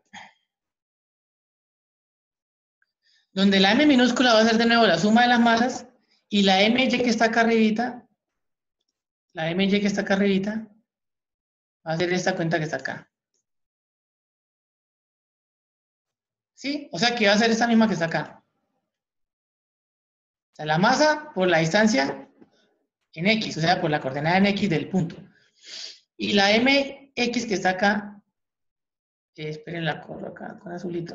Donde la M minúscula va a ser de nuevo la suma de las masas. Y la MY que está acá arribita, la MY que está acá arribita, va a ser esta cuenta que está acá. ¿Sí? O sea que va a ser esta misma que está acá. O sea, la masa por la distancia en X, o sea, por la coordenada en X del punto. Y la MX que está acá, eh, esperen la corro acá con azulito.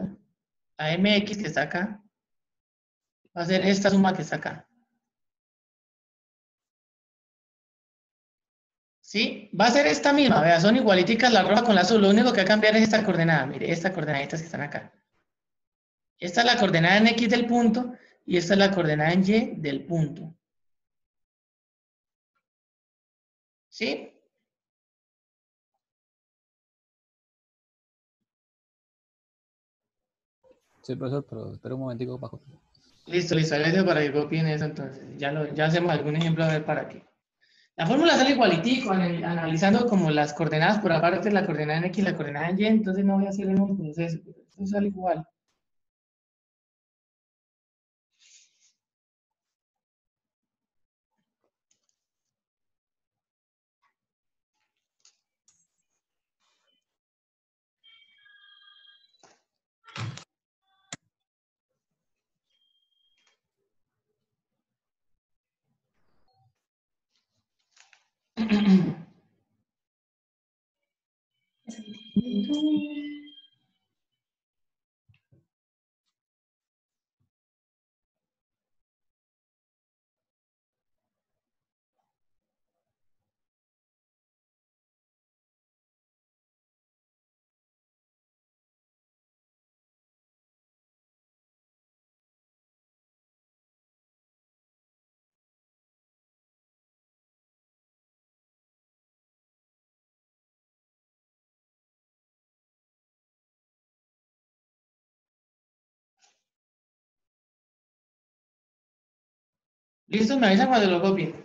La MX que está acá, va a ser esta suma que está acá. ¿Sí? Va a ser esta misma, vea, son igualiticas la roja con la azul, lo único que va a cambiar es esta coordenada, mire, estas coordenaditas que están acá. Esta es la coordenada en X del punto y esta es la coordenada en Y del punto. ¿Sí? Sí, profesor, pero espera un momentico para... Listo, listo, gracias para que copien eso entonces. Ya, lo, ya hacemos algún ejemplo a ver para qué. La fórmula sale igualitico, anal- analizando como las coordenadas por aparte, la coordenada en X la coordenada en Y, entonces no voy a hacer el mismo proceso, esto sale igual. Thank you. Listo, me avisan cuando lo copien.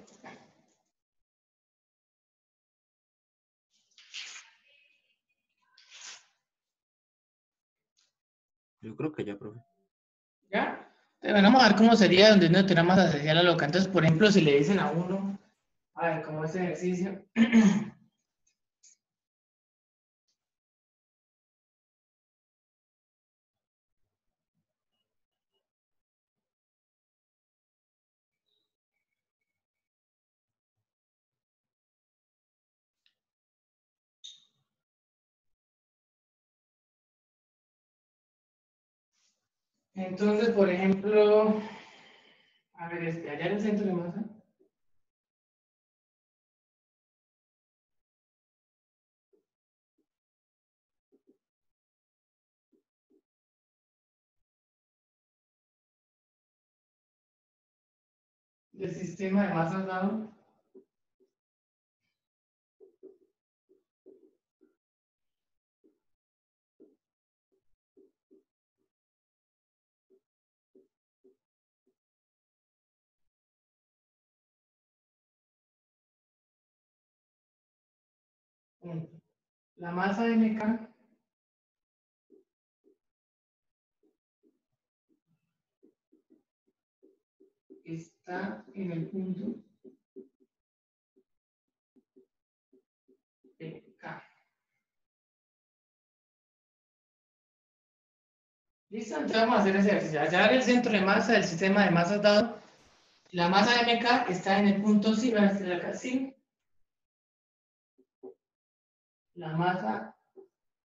Yo creo que ya, profe. ¿Ya? Entonces, vamos a ver cómo sería donde uno tiene más asociada la loca. Entonces, por ejemplo, si le dicen a uno, a ver, como este ejercicio. Entonces, por ejemplo, a ver, este, allá en el centro de masa. Del sistema de masas dado. La masa MK está en el punto PK. Listo, entonces vamos a hacer ese ejercicio. Hallar el centro de masa del sistema de masas dado. La masa MK está en el punto sí, va a estar acá, sí. La masa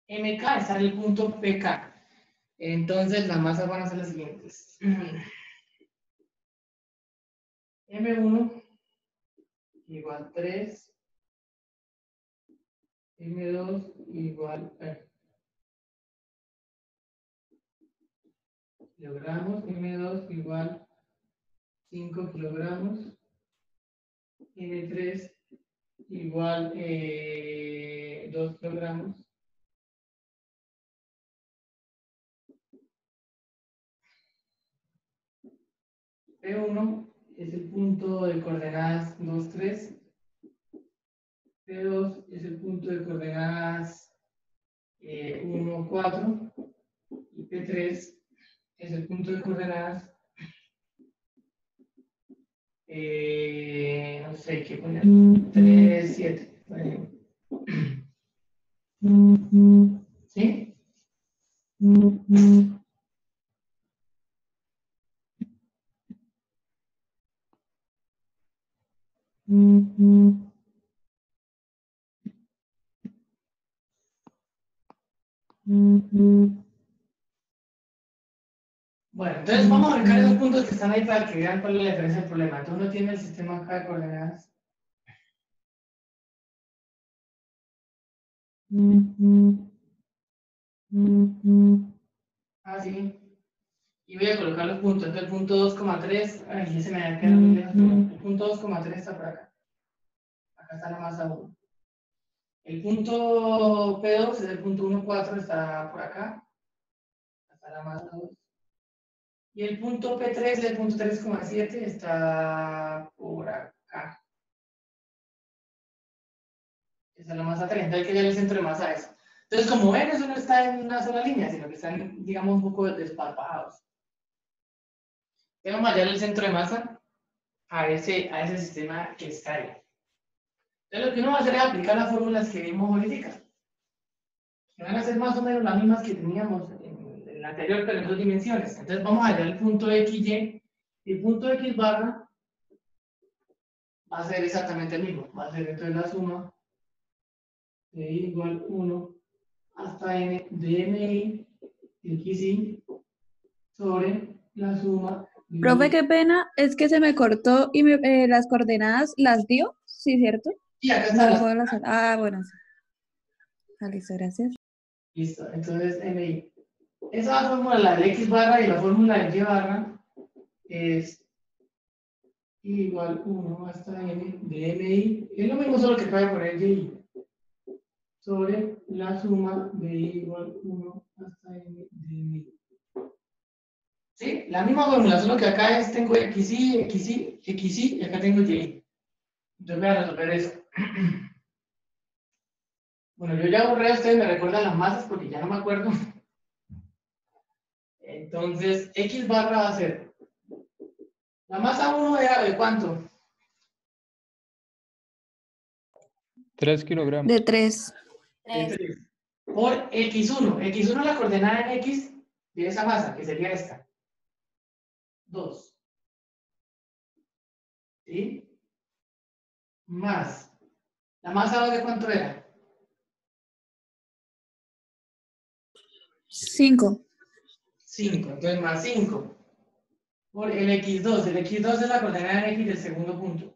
MK está en el punto PK. Entonces las masas van a ser las siguientes. M1 igual 3. M2 igual eh, kilogramos. M2 igual 5 kilogramos. M3 igual eh, 2 kilogramos. P1 es el punto de coordenadas 2, 3. P2 es el punto de coordenadas eh, 1, 4. Y P3 es el punto de coordenadas, eh, no sé qué poner, 3, 7. por ejemplo. ¿Sí? Bueno, entonces vamos a marcar esos puntos que están ahí para que vean cuál es la diferencia del problema. Entonces uno tiene el sistema acá de coordenadas. Así. Y voy a colocar los puntos. Entonces el punto 2,3, ay, ese me había quedado El punto 2,3 está por acá. Acá está la masa 1. El punto P2 es el punto 1,4, está por acá. Acá está la masa 2. Y el punto P3 del punto 3,7 está por acá. Esa es la masa 3, entonces hay que hallar el centro de masa a eso. Entonces, como ven, eso no está en una sola línea, sino que están, digamos, un poco desparpajados. A hallar el centro de masa a ese, a ese sistema que está ahí. Entonces, lo que uno va a hacer es aplicar las fórmulas que vimos ahorita. Que van a ser más o menos las mismas que teníamos anterior, pero en dos dimensiones. Entonces, vamos a hallar el punto XY. Y el punto X barra va a ser exactamente el mismo. Va a ser entonces la suma de i igual 1 hasta n de mi xy sobre la suma de Profe, qué pena, es que se me cortó y me- eh, las coordenadas las dio, ¿sí, cierto? Y acá No está la puedo las- Ah, bueno. sí. Ah, listo, gracias. Listo, entonces MI. Esa fórmula, la de X barra y la fórmula de Y barra es igual 1 hasta N de MI. Es lo mismo, solo que puede poner Y sobre la suma de I igual 1 hasta N de MI. ¿Sí? La misma fórmula, solo que acá es, tengo XY, XY, XY y acá tengo Y. Entonces voy a resolver eso. Bueno, yo ya borré, ustedes me recuerdan las masas porque ya no me acuerdo. Entonces, X barra va a ser la masa 1 de, de cuánto? 3 kilogramos. De tres. De 3. Por X1. X1 es la coordenada en X de esa masa, que sería esta. 2. ¿Sí? Más. ¿La masa 2 de cuánto era? Cinco. 5, entonces más 5 por el x2. El x2 es la coordenada en x del segundo punto.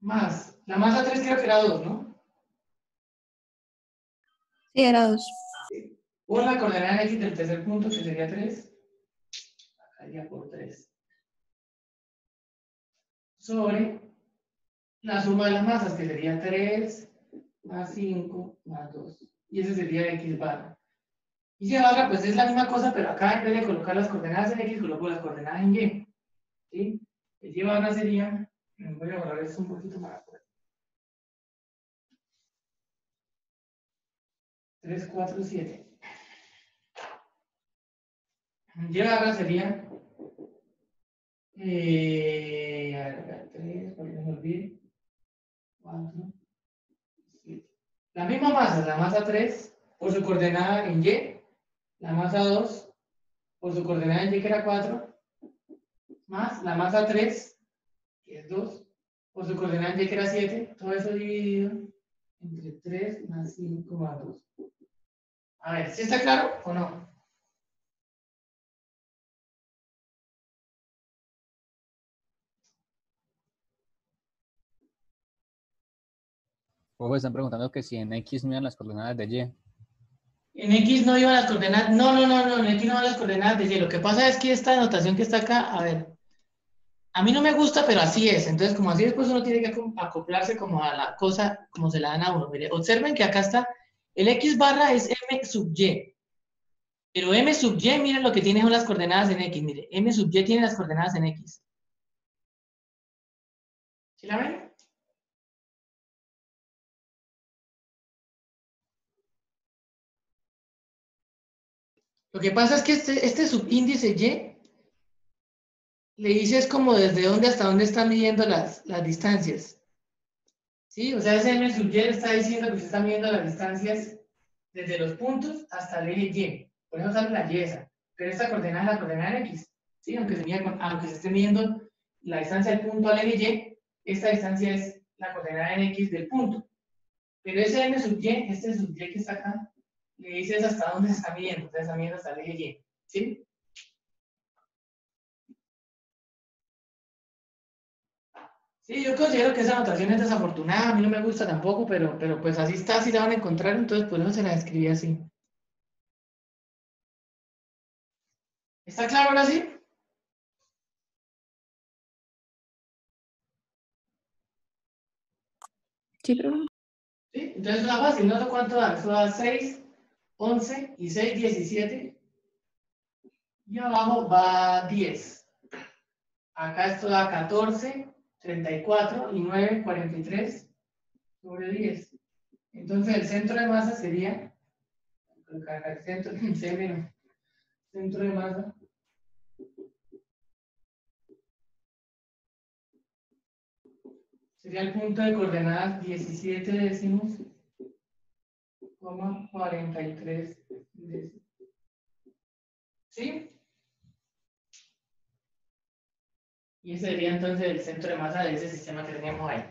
Más, la masa 3 creo que era 2, ¿no? Sí, era dos. Por la coordenada en x del tercer punto, que sería 3. Acá iría por 3. Sobre la suma de las masas, que sería 3 más 5 más 2. Y ese sería x barra. Y y barra, pues es la misma cosa, pero acá en vez de colocar las coordenadas en x, coloco las coordenadas en y. ¿Sí? El y barra sería, voy a borrar esto un poquito más. 3, 4, 7. Y barra sería, eh, a ver, 3, para me olvide, 4, 7. La misma masa, la masa 3, por su coordenada en y, la masa 2, por su coordenada en y que era 4, más la masa 3, que es 2, por su coordenada en y que era 7, todo eso dividido entre 3 más 5 más 2. A ver, ¿sí está claro o no? Profe, están preguntando que si en X no iban las coordenadas de Y. En X no iban las coordenadas. No, no, no, no, en X no van las coordenadas de Y. Lo que pasa es que esta anotación que está acá, a ver, a mí no me gusta, pero así es. Entonces, como así es, pues uno tiene que acoplarse como a la cosa, como se la dan a uno. Mire, observen que acá está, el X barra es M sub Y. Pero M sub Y, miren lo que tiene son las coordenadas en X. Mire, M sub Y tiene las coordenadas en X. ¿Sí la ven? Lo que pasa es que este, este subíndice Y le dice es como desde dónde hasta dónde están midiendo las, las distancias. ¿Sí? O sea, ese M sub Y está diciendo que usted está midiendo las distancias desde los puntos hasta el eje Y. Por eso sale la Y esa. Pero esta coordenada es la coordenada en X. ¿Sí? Aunque se, con- aunque se esté midiendo la distancia del punto al eje Y, esta distancia es la coordenada en X del punto. Pero ese M sub Y, este sub Y que está acá, le dices hasta dónde está midiendo, entonces midiendo hasta Y, ¿sí? Sí, yo considero que esa anotación es desafortunada, a mí no me gusta tampoco, pero, pero pues así está, así la van a encontrar, entonces por eso se la escribí así. ¿Está claro ahora sí? Sí, profe. Sí, entonces es fácil, no sé cuánto da, eso da 6 11 y 6, 17. Y abajo va 10. Acá esto da 14, 34 y 9, 43 sobre 10. Entonces el centro de masa sería, el centro, menos, centro de masa. Sería el punto de coordenadas 17 décimos, 43 décimos. ¿Sí? Y ese sería entonces el centro de masa de ese sistema que teníamos ahí.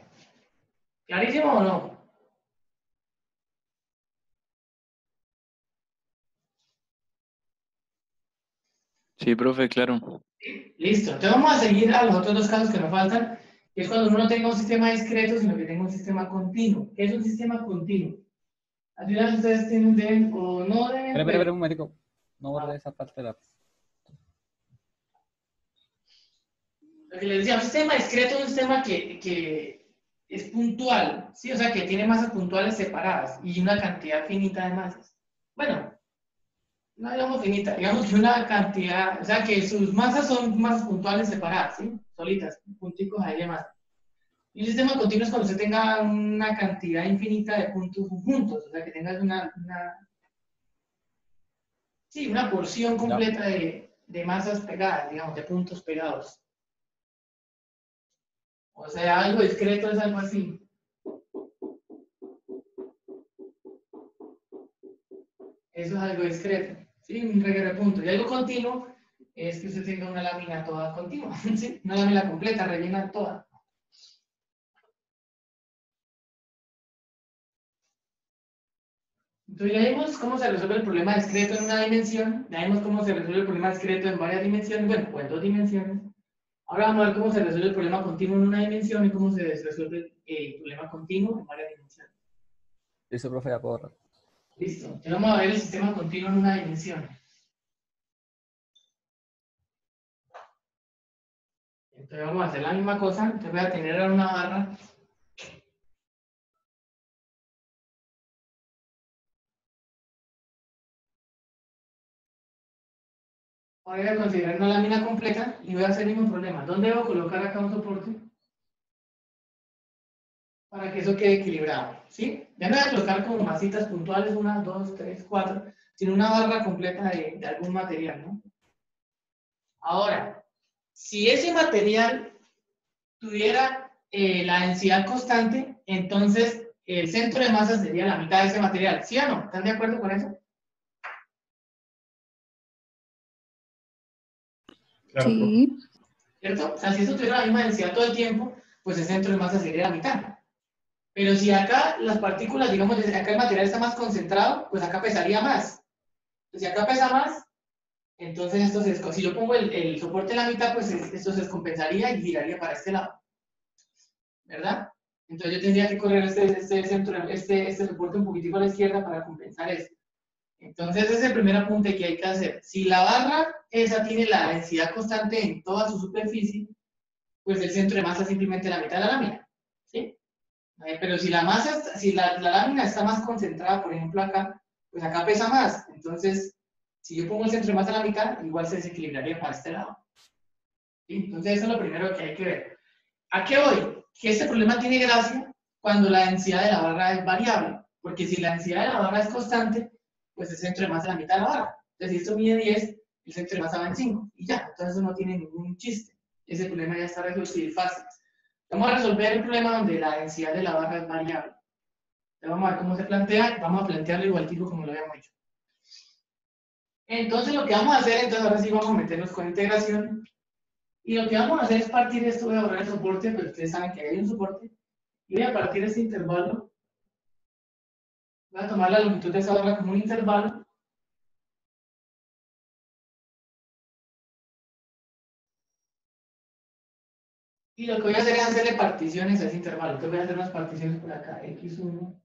¿Clarísimo o no? Sí, profe, claro. Listo. Entonces vamos a seguir a los otros dos casos que nos faltan, que es cuando uno no tenga un sistema discreto, sino que tenga un sistema continuo. ¿Qué es un sistema continuo? Al final ustedes tienen deben o no deben. Espera, espera, espera un momentico. No borré esa parte de la... Lo que les decía, un sistema discreto es un sistema que, que es puntual, ¿sí? O sea, que tiene masas puntuales separadas y una cantidad finita de masas. Bueno, no digamos finita, digamos que una cantidad, o sea, que sus masas son masas puntuales separadas, ¿sí? Solitas, punticos ahí de masa. Y un sistema continuo es cuando usted tenga una cantidad infinita de puntos juntos, o sea, que tengas una, una sí, una porción completa de, de masas pegadas, digamos, de puntos pegados. O sea, algo discreto es algo así. Eso es algo discreto, ¿sí? Un reguero de puntos. Y algo continuo es que usted tenga una lámina toda continua, ¿sí? Una lámina completa, rellena toda. Entonces ya vimos cómo se resuelve el problema discreto en una dimensión, ya vimos cómo se resuelve el problema discreto en varias dimensiones, bueno, o en dos dimensiones. Ahora vamos a ver cómo se resuelve el problema continuo en una dimensión y cómo se resuelve el problema continuo en varias dimensiones. Listo, profe, ya puedo borrar. Listo. Entonces vamos a ver el sistema continuo en una dimensión. Entonces vamos a hacer la misma cosa. Entonces voy a tener una barra. Voy a considerar una lámina completa y voy a hacer el mismo problema. ¿Dónde debo colocar acá un soporte? Para que eso quede equilibrado, ¿sí? Ya no voy a colocar como masitas puntuales, una, dos, tres, cuatro, sino una barra completa de, de algún material, ¿no? Ahora, si ese material tuviera eh, la densidad constante, entonces el centro de masa sería la mitad de ese material, ¿sí o no? ¿Están de acuerdo con eso? Claro, Sí. ¿Cierto? O sea, si esto tuviera la misma densidad todo el tiempo, pues el centro de masa sería la mitad. Pero si acá las partículas, digamos, desde acá el material está más concentrado, pues acá pesaría más. Entonces, si acá pesa más, entonces esto se si yo pongo el, el soporte en la mitad, pues es- esto se descompensaría y giraría para este lado. ¿Verdad? Entonces yo tendría que correr este, este, centro, este, este soporte un poquitico a la izquierda para compensar esto. Entonces ese es el primer apunte que hay que hacer. Si la barra esa tiene la densidad constante en toda su superficie, pues el centro de masa es simplemente la mitad de la lámina. ¿sí? Eh, Pero si la masa, si la, lámina está más concentrada, por ejemplo acá, pues acá pesa más. Entonces, si yo pongo el centro de masa a la mitad, igual se desequilibraría para este lado. Entonces eso es lo primero que hay que ver. ¿A qué voy? Que este problema tiene gracia cuando la densidad de la barra es variable. Porque si la densidad de la barra es constante, pues el centro de masa es la mitad de la barra. Entonces, si esto mide 10, el centro de masa va en 5. Y ya, entonces eso no tiene ningún chiste. Ese problema ya está resuelto fácil. Vamos a resolver el problema donde la densidad de la barra es variable. Entonces, vamos a ver cómo se plantea. Vamos a plantearlo igual tipo como lo habíamos hecho. Entonces, lo que vamos a hacer, entonces ahora sí vamos a meternos con integración. Y lo que vamos a hacer es partir esto, voy a borrar el soporte, pero ustedes saben que hay un soporte. Y voy a partir este intervalo. Voy a tomar la longitud de esa barra como un intervalo. Y lo que voy a hacer es hacerle particiones a ese intervalo. Entonces voy a hacer unas particiones por acá, x1,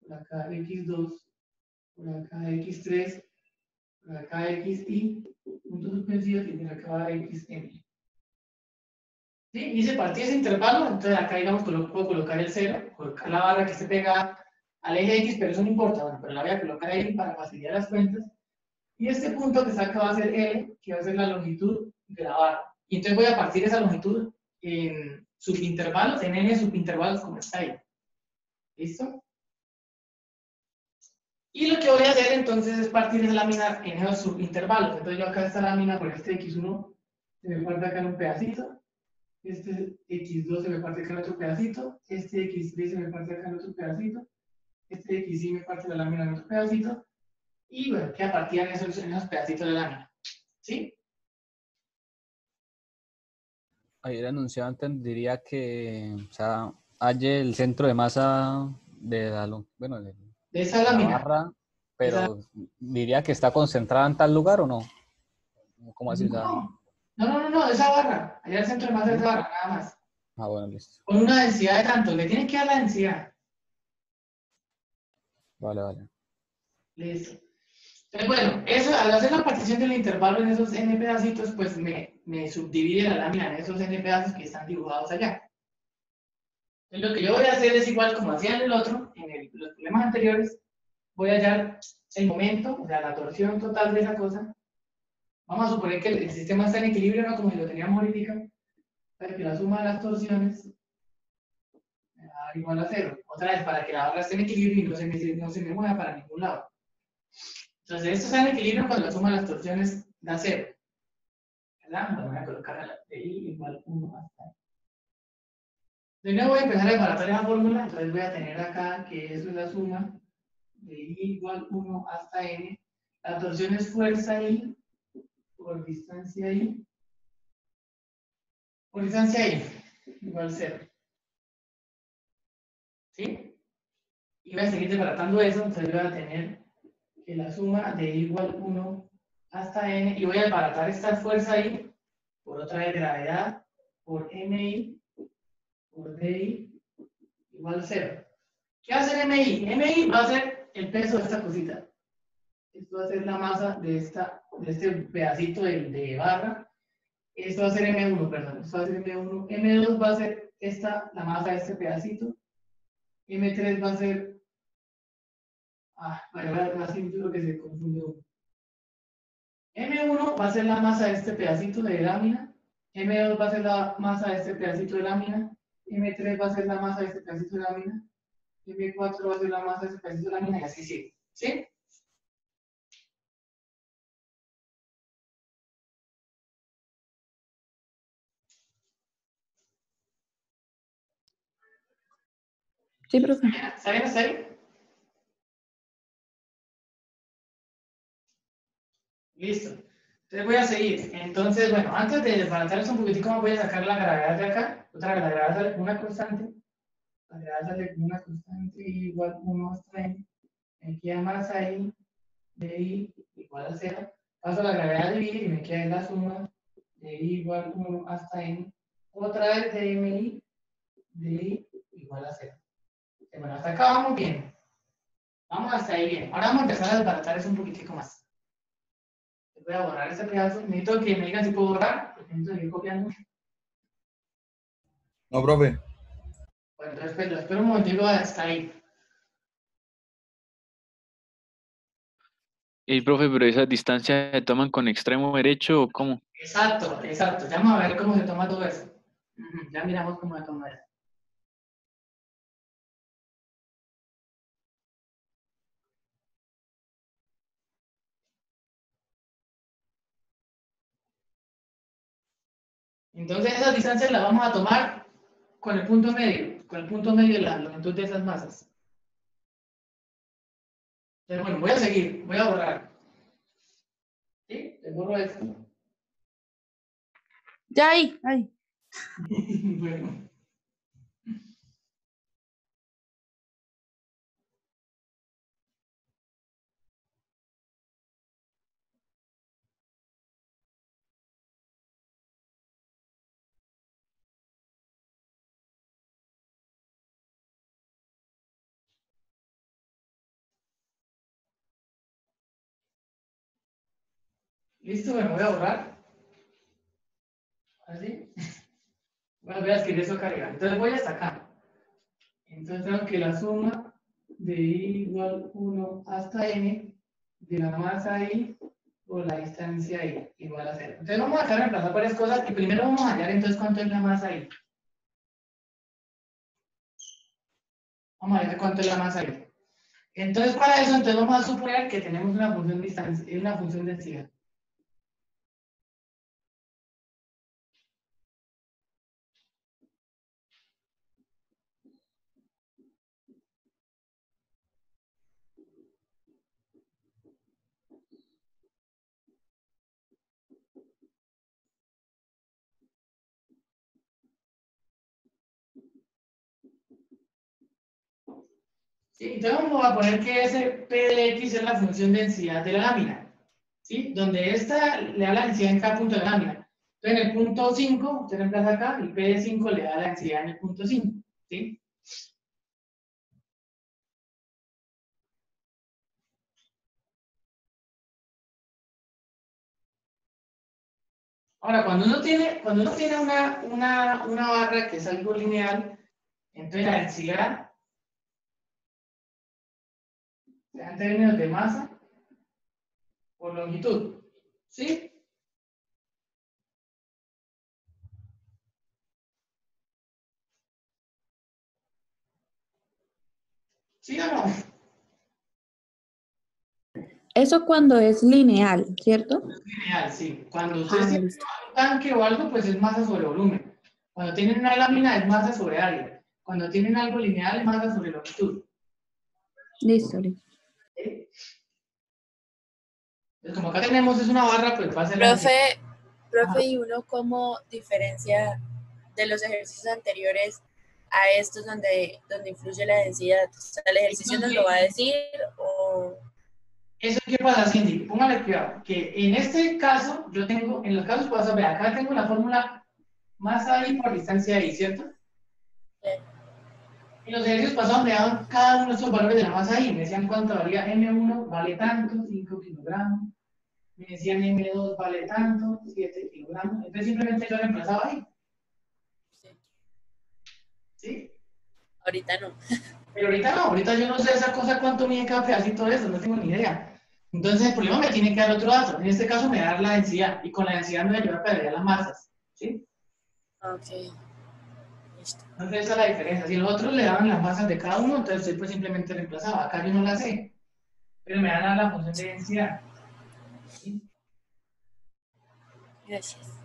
por acá x2, por acá x3, por acá xy, puntos suspensivos y por acá xn. ¿Sí? Y se partía ese intervalo, entonces acá digamos puedo colocar el 0, colocar la barra que esté pegada al eje X, pero eso no importa, bueno, pero la voy a colocar ahí para facilitar las cuentas. Y este punto que saca va a ser L, que va a ser la longitud de la barra. Y entonces voy a partir esa longitud en subintervalos, en n subintervalos como está ahí. ¿Listo? Y lo que voy a hacer entonces es partir esa lámina en esos subintervalos. Entonces yo acá esta lámina por este X1 se me parte acá en un pedacito, este X2 se me parte acá en otro pedacito, este X3 se me parte acá en otro pedacito, este X me parte la lámina en otro pedacito, y bueno, queda partida en esos, en esos pedacitos de lámina. ¿Sí? Ahí el enunciante diría que, o sea, hay el centro de masa de la, bueno, de De esa la lámina. barra, pero diría que está concentrada en tal lugar o no. ¿Cómo así? No, no, no, no, de esa barra. Allá el centro de masa de esa barra, nada más. ah, bueno, listo. Con una densidad de tanto, le tiene que dar la densidad. Vale, vale. Listo. Entonces, bueno, eso, al hacer la partición del intervalo en esos n pedacitos, pues me, me subdivide la lámina en esos n pedazos que están dibujados allá. Entonces, lo que yo voy a hacer es igual como hacía en el otro, en el- los problemas anteriores, voy a hallar el momento, o sea, la torsión total de esa cosa. Vamos a suponer que el, el sistema está en equilibrio, ¿no? Como si lo teníamos ahorita, para que la suma de las torsiones igual a cero. Otra vez, para que la barra esté en equilibrio y no se me, no se me mueva para ningún lado. Entonces, esto está en equilibrio cuando la suma de las torsiones da cero. ¿Verdad? Bueno, voy a colocar la de i igual 1 hasta ahí. De nuevo voy a empezar a desbaratar esa fórmula, entonces voy a tener acá que eso es la suma de i igual 1 hasta n. La torsión es fuerza i por distancia i. Por distancia i igual 0. ¿Sí? Y voy a seguir desbaratando eso, entonces voy a tener que la suma de i igual 1 hasta n, y voy a desbaratar esta fuerza i por otra vez gravedad por mi por di igual 0. ¿Qué va a ser mi? mi va a ser el peso de esta cosita. Esto va a ser la masa de, esta, de este pedacito de, de barra. Esto va a ser M1, perdón. Esto va a ser M1. M2 va a ser esta, la masa de este pedacito. M3 va a ser. Ah, bueno, ahora creo que se confunde uno. M1 va a ser la masa de este pedacito de lámina. M2 va a ser la masa de este pedacito de lámina. M3 va a ser la masa de este pedacito de lámina. M4 va a ser la masa de este pedacito de lámina y así sigue. ¿Sí? Sí, profe. ¿Está bien hasta ahí? Listo. Entonces voy a seguir. Entonces, bueno, antes de desbaratar esto un poquitico más, voy a sacar la gravedad de acá. Otra gravedad con una constante. La gravedad con una constante igual 1 hasta n. Me queda masa ahí de i igual a 0. Paso la gravedad de i y me queda la suma de i igual 1 hasta n. Otra vez de mi de i igual a 0. Bueno, hasta acá vamos bien. Vamos hasta ahí bien. Ahora vamos a empezar a desbaratar eso un poquitico más. Voy a borrar este pedazo. Necesito que me digan si puedo borrar, porque necesito seguir copiando. No, profe. Bueno, entonces espero, espero un momentito hasta ahí. Y profe, pero esa distancia se toman con extremo derecho o cómo? Exacto, exacto. Ya vamos a ver cómo se toma todo eso. Ya miramos cómo se toma eso. Entonces esas distancias las vamos a tomar con el punto medio, con el punto medio de la longitud de esas masas. Pero bueno, voy a seguir, voy a borrar. ¿Sí? Te borro esto. Ya ahí, ahí. bueno. Listo, bueno, voy a borrar. Así. Bueno, voy a escribir eso arriba. Entonces voy hasta acá. Entonces tengo que la suma de I igual 1 hasta N de la masa I por la distancia I igual a 0. Entonces vamos acá a reemplazar varias cosas y primero vamos a hallar entonces cuánto es la masa I. Vamos a ver cuánto es la masa I. Entonces para eso entonces vamos a suponer que tenemos una función distancia, una función densidad. Entonces vamos a poner que ese P de X es la función densidad de la lámina, ¿sí? Donde esta le da la densidad en cada punto de la lámina. Entonces en el punto 5, usted reemplaza acá, y P de 5 le da la densidad en el punto 5, ¿sí? Ahora, cuando uno tiene, cuando uno tiene una, una, una barra que es algo lineal, entonces la densidad sea en términos de masa por longitud. ¿Sí? ¿Sí o no? Eso cuando es lineal, ¿cierto? Lineal, sí. Cuando usted Ah, tiene listo. un tanque o algo, pues es masa sobre volumen. Cuando tienen una lámina es masa sobre área. Cuando tienen algo lineal es masa sobre longitud. Listo, listo. ¿sí? Entonces, como acá tenemos es una barra, pues va a ser Profe, ¿y uno cómo diferencia de los ejercicios anteriores a estos donde, donde influye la densidad? O sea, ¿el ejercicio nos lo va a decir o...? ¿Eso qué pasa, Cindy? Póngale cuidado, que en este caso, yo tengo, en los casos pasados, ve, acá tengo la fórmula masa I por distancia I, ¿cierto? En los ejercicios pasados me daban cada uno de estos valores de la masa I, me decían cuánto valía M1, vale tanto, 5 kilogramos, me decían M2 vale tanto, 7 kilogramos, entonces simplemente yo reemplazaba ahí, Sí. ¿sí? Ahorita no. Pero ahorita no, ahorita yo no sé esa cosa cuánto mide cada pedacito de eso, no tengo ni idea. Entonces el problema me tiene que dar otro dato. En este caso me da la densidad y con la densidad me va a pedrear las masas. ¿sí? Ok. Listo. Entonces esa es la diferencia. Si los otros le daban las masas de cada uno, entonces pues simplemente reemplazaba. Acá yo no la sé, pero me dan la función de densidad. Gracias.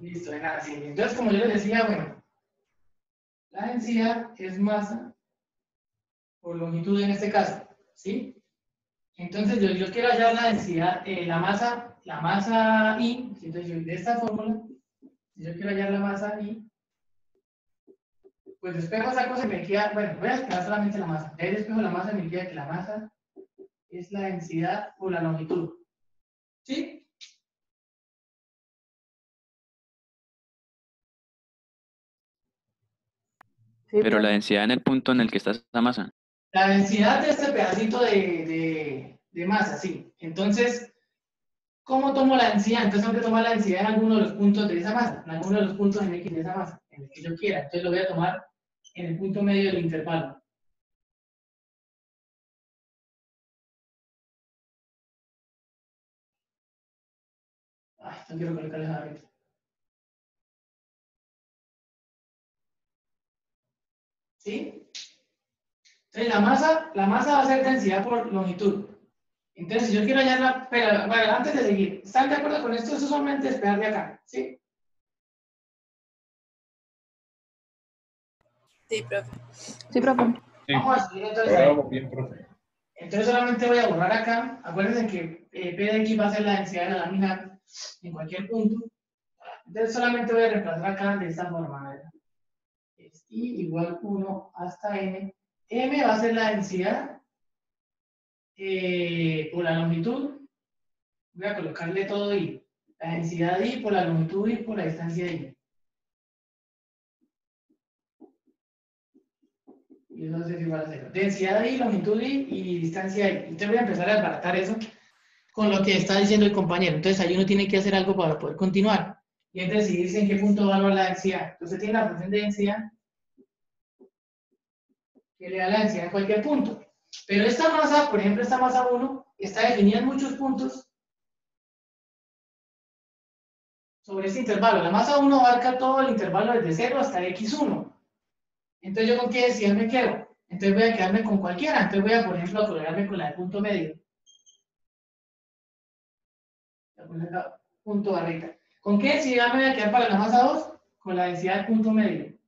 Listo, nada. Entonces como yo les decía, bueno, la densidad es masa por longitud en este caso, ¿sí? Entonces yo, yo quiero hallar la densidad, eh, la masa, la masa I, entonces yo de esta fórmula, si yo quiero hallar la masa I, pues despejo esa cosa y me queda, bueno, voy a despejar solamente la masa, ahí despejo la masa y me queda que la masa es la densidad por la longitud, ¿sí? Pero la densidad en el punto en el que está esa masa. La densidad de este pedacito de, de, de masa, sí. Entonces, ¿cómo tomo la densidad? Entonces tengo que tomar la densidad en alguno de los puntos de esa masa, en alguno de los puntos en X de esa masa, en el que yo quiera. Entonces lo voy a tomar en el punto medio del intervalo. No quiero colocarle nada ahorita. ¿Sí? Entonces la masa, la masa va a ser densidad por longitud. Entonces, si yo quiero hallarla, pero bueno, antes de seguir, ¿están de acuerdo con esto? Eso solamente es pegar de acá, ¿sí? Sí, profe. Sí, profe. Vamos a seguir entonces Ahora ahí. vamos bien, profe. Entonces solamente voy a borrar acá. Acuérdense que eh, P de X va a ser la densidad de la lámina en cualquier punto. Entonces solamente voy a reemplazar acá de esta forma. Es I igual 1 hasta M. M va a ser la densidad eh, por la longitud. Voy a colocarle todo I. La densidad I por la longitud I por la distancia I. y eso es igual a cero. Densidad I, longitud I y distancia I. Entonces voy a empezar a desbaratar eso con lo que está diciendo el compañero. Entonces ahí uno tiene que hacer algo para poder continuar. Y es decidirse en qué punto va a evaluar la densidad. Entonces tiene la función de densidad. que le da la densidad en cualquier punto. Pero esta masa, por ejemplo, esta masa 1, está definida en muchos puntos sobre este intervalo. La masa 1 abarca todo el intervalo desde 0 hasta x1. Entonces, ¿yo con qué densidad me quedo? Entonces voy a quedarme con cualquiera. Entonces voy a, por ejemplo, a colgarme con la de punto medio. Punto barrita. ¿Con qué densidad me voy a quedar para la masa 2? Con la densidad de punto medio.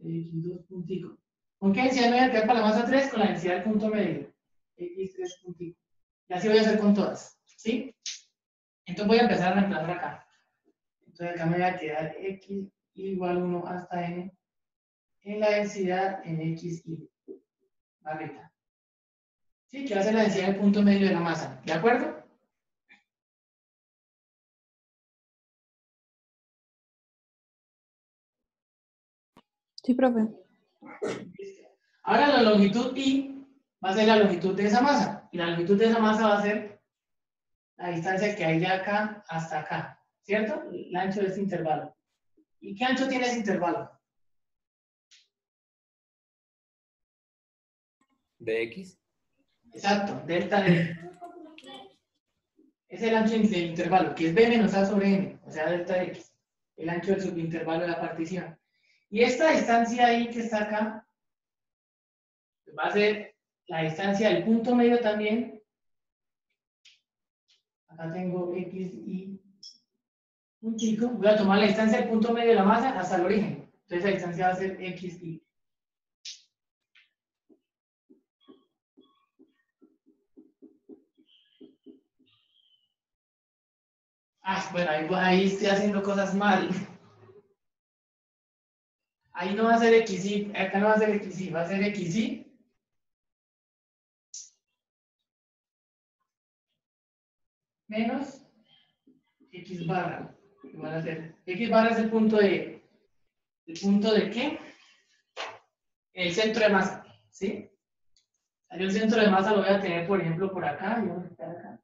X2 puntico. ¿Con qué densidad me voy a quedar para la masa 3? Con la densidad del punto medio. X3 puntico. Y así voy a hacer con todas. ¿Sí? Entonces voy a empezar a reemplazar acá. Entonces acá me voy a quedar X igual 1 hasta N en la densidad en XY. Barrita. ¿Sí? Que va a ser la densidad del punto medio de la masa. ¿De acuerdo? Sí, profe. Ahora la longitud I va a ser la longitud de esa masa. Y la longitud de esa masa va a ser la distancia que hay de acá hasta acá. ¿Cierto? El ancho de este intervalo. ¿Y qué ancho tiene ese intervalo? de X. Exacto, delta D. Es el ancho del intervalo, que es B menos A sobre N, o sea, delta X. El ancho del subintervalo de la partición. Y esta distancia ahí que está acá, va a ser la distancia del punto medio también. Acá tengo X y puntico. Voy a tomar la distancia del punto medio de la masa hasta el origen. Entonces la distancia va a ser X y. Ah, bueno, ahí estoy haciendo cosas mal. Ahí no va a ser XY, acá no va a ser XY, va a ser XY. Menos X barra. que van a ser? X barra es el punto de. ¿El punto de qué? El centro de masa, ¿sí? Yo el centro de masa lo voy a tener, por ejemplo, por acá. Y, vamos a quitar acá.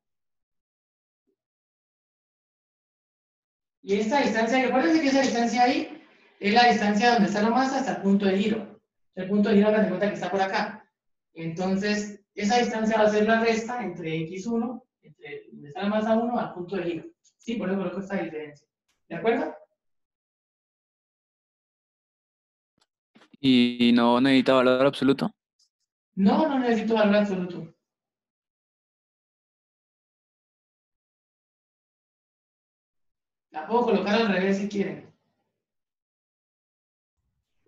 y esta distancia, recuerden que esa distancia ahí es la distancia donde está la masa hasta el punto de giro. El punto de giro, hagan de cuenta que está por acá. Entonces, esa distancia va a ser la resta entre x1, entre donde está la masa 1 al punto de giro. Sí, por eso coloco esta diferencia. ¿De acuerdo? ¿Y no necesita valor absoluto? No, no necesito valor absoluto. La puedo colocar al revés si quieren.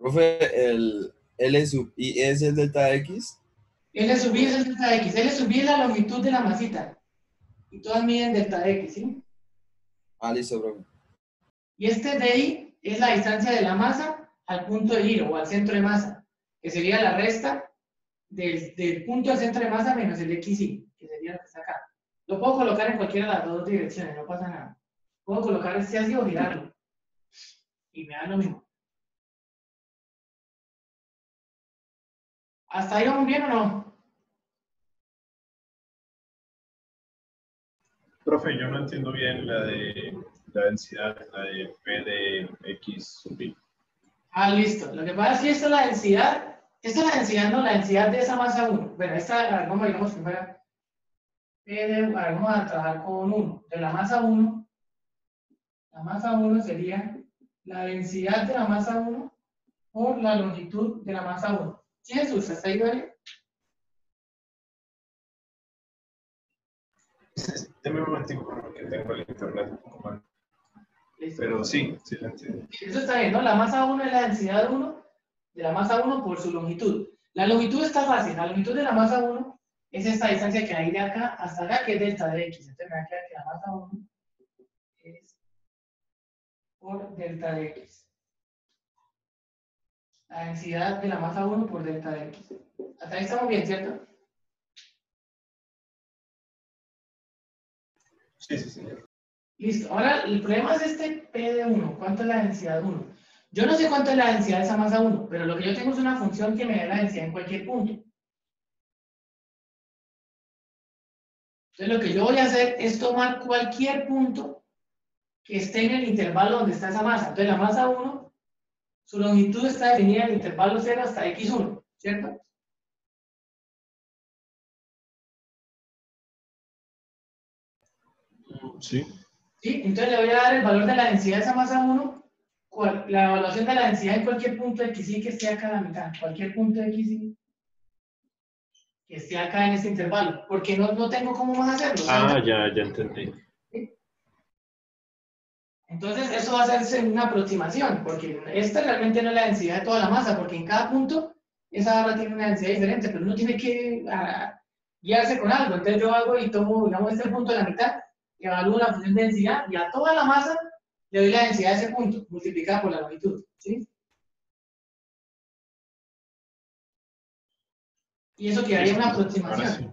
Profe, el L sub I es el delta X. L sub i es el delta X. L sub i es la longitud de la masita. Y todas miden delta X, ¿sí? Ah, listo, profe. Y este DI es la distancia de la masa al punto de giro o al centro de masa, que sería la resta del, del punto del centro de masa menos el XY, que sería lo que está acá. Lo puedo colocar en cualquiera de las dos direcciones, no pasa nada. Puedo colocar este así o girarlo. Y me da lo mismo. ¿Hasta ahí vamos bien o no? Profe, yo no entiendo bien la de la densidad, la de P de X sub I. Ah, listo. Lo que pasa es que esta es la densidad, esta es la densidad, no, la densidad de esa masa 1. Bueno, esta, a ver, digamos que fuera P de, a ver, vamos a trabajar con 1. De la masa 1, la masa 1 sería la densidad de la masa 1 por la longitud de la masa 1. ¿Sí, Jesús? ¿Hasta ahí, vale? Deme un momentico porque tengo el internet un poco mal. Pero sí, sí lo entiendo. Eso está bien, ¿no? La masa 1 es la densidad 1 de la masa 1 por su longitud. La longitud está fácil. La longitud de la masa 1 es esta distancia que hay de acá hasta acá, que es delta de x. Entonces me va a quedar que la masa 1 es por delta de x. La densidad de la masa 1 por delta de x. Hasta ahí estamos bien, ¿cierto? Sí, sí, señor. Listo. Ahora, el problema es este P de 1. ¿Cuánto es la densidad de 1? Yo no sé cuánto es la densidad de esa masa 1, pero lo que yo tengo es una función que me da la densidad en cualquier punto. Entonces, lo que yo voy a hacer es tomar cualquier punto que esté en el intervalo donde está esa masa. Entonces, la masa 1, su longitud está definida en el intervalo 0 hasta x1, ¿cierto? Sí. Sí, entonces le voy a dar el valor de la densidad de esa masa 1, la evaluación de la densidad en cualquier punto x y que esté acá a la mitad, cualquier punto x y que esté acá en este intervalo, porque no, no tengo cómo más hacerlo. Ah, ya, ya entendí. Entonces, eso va a hacerse una aproximación, porque esta realmente no es la densidad de toda la masa, porque en cada punto esa barra tiene una densidad diferente, pero uno tiene que ah, guiarse con algo. Entonces, yo hago y tomo, digamos, este punto de la mitad, evalúo la función de densidad y a toda la masa le doy la densidad de ese punto, multiplicada por la longitud. ¿sí? Y eso quedaría una aproximación.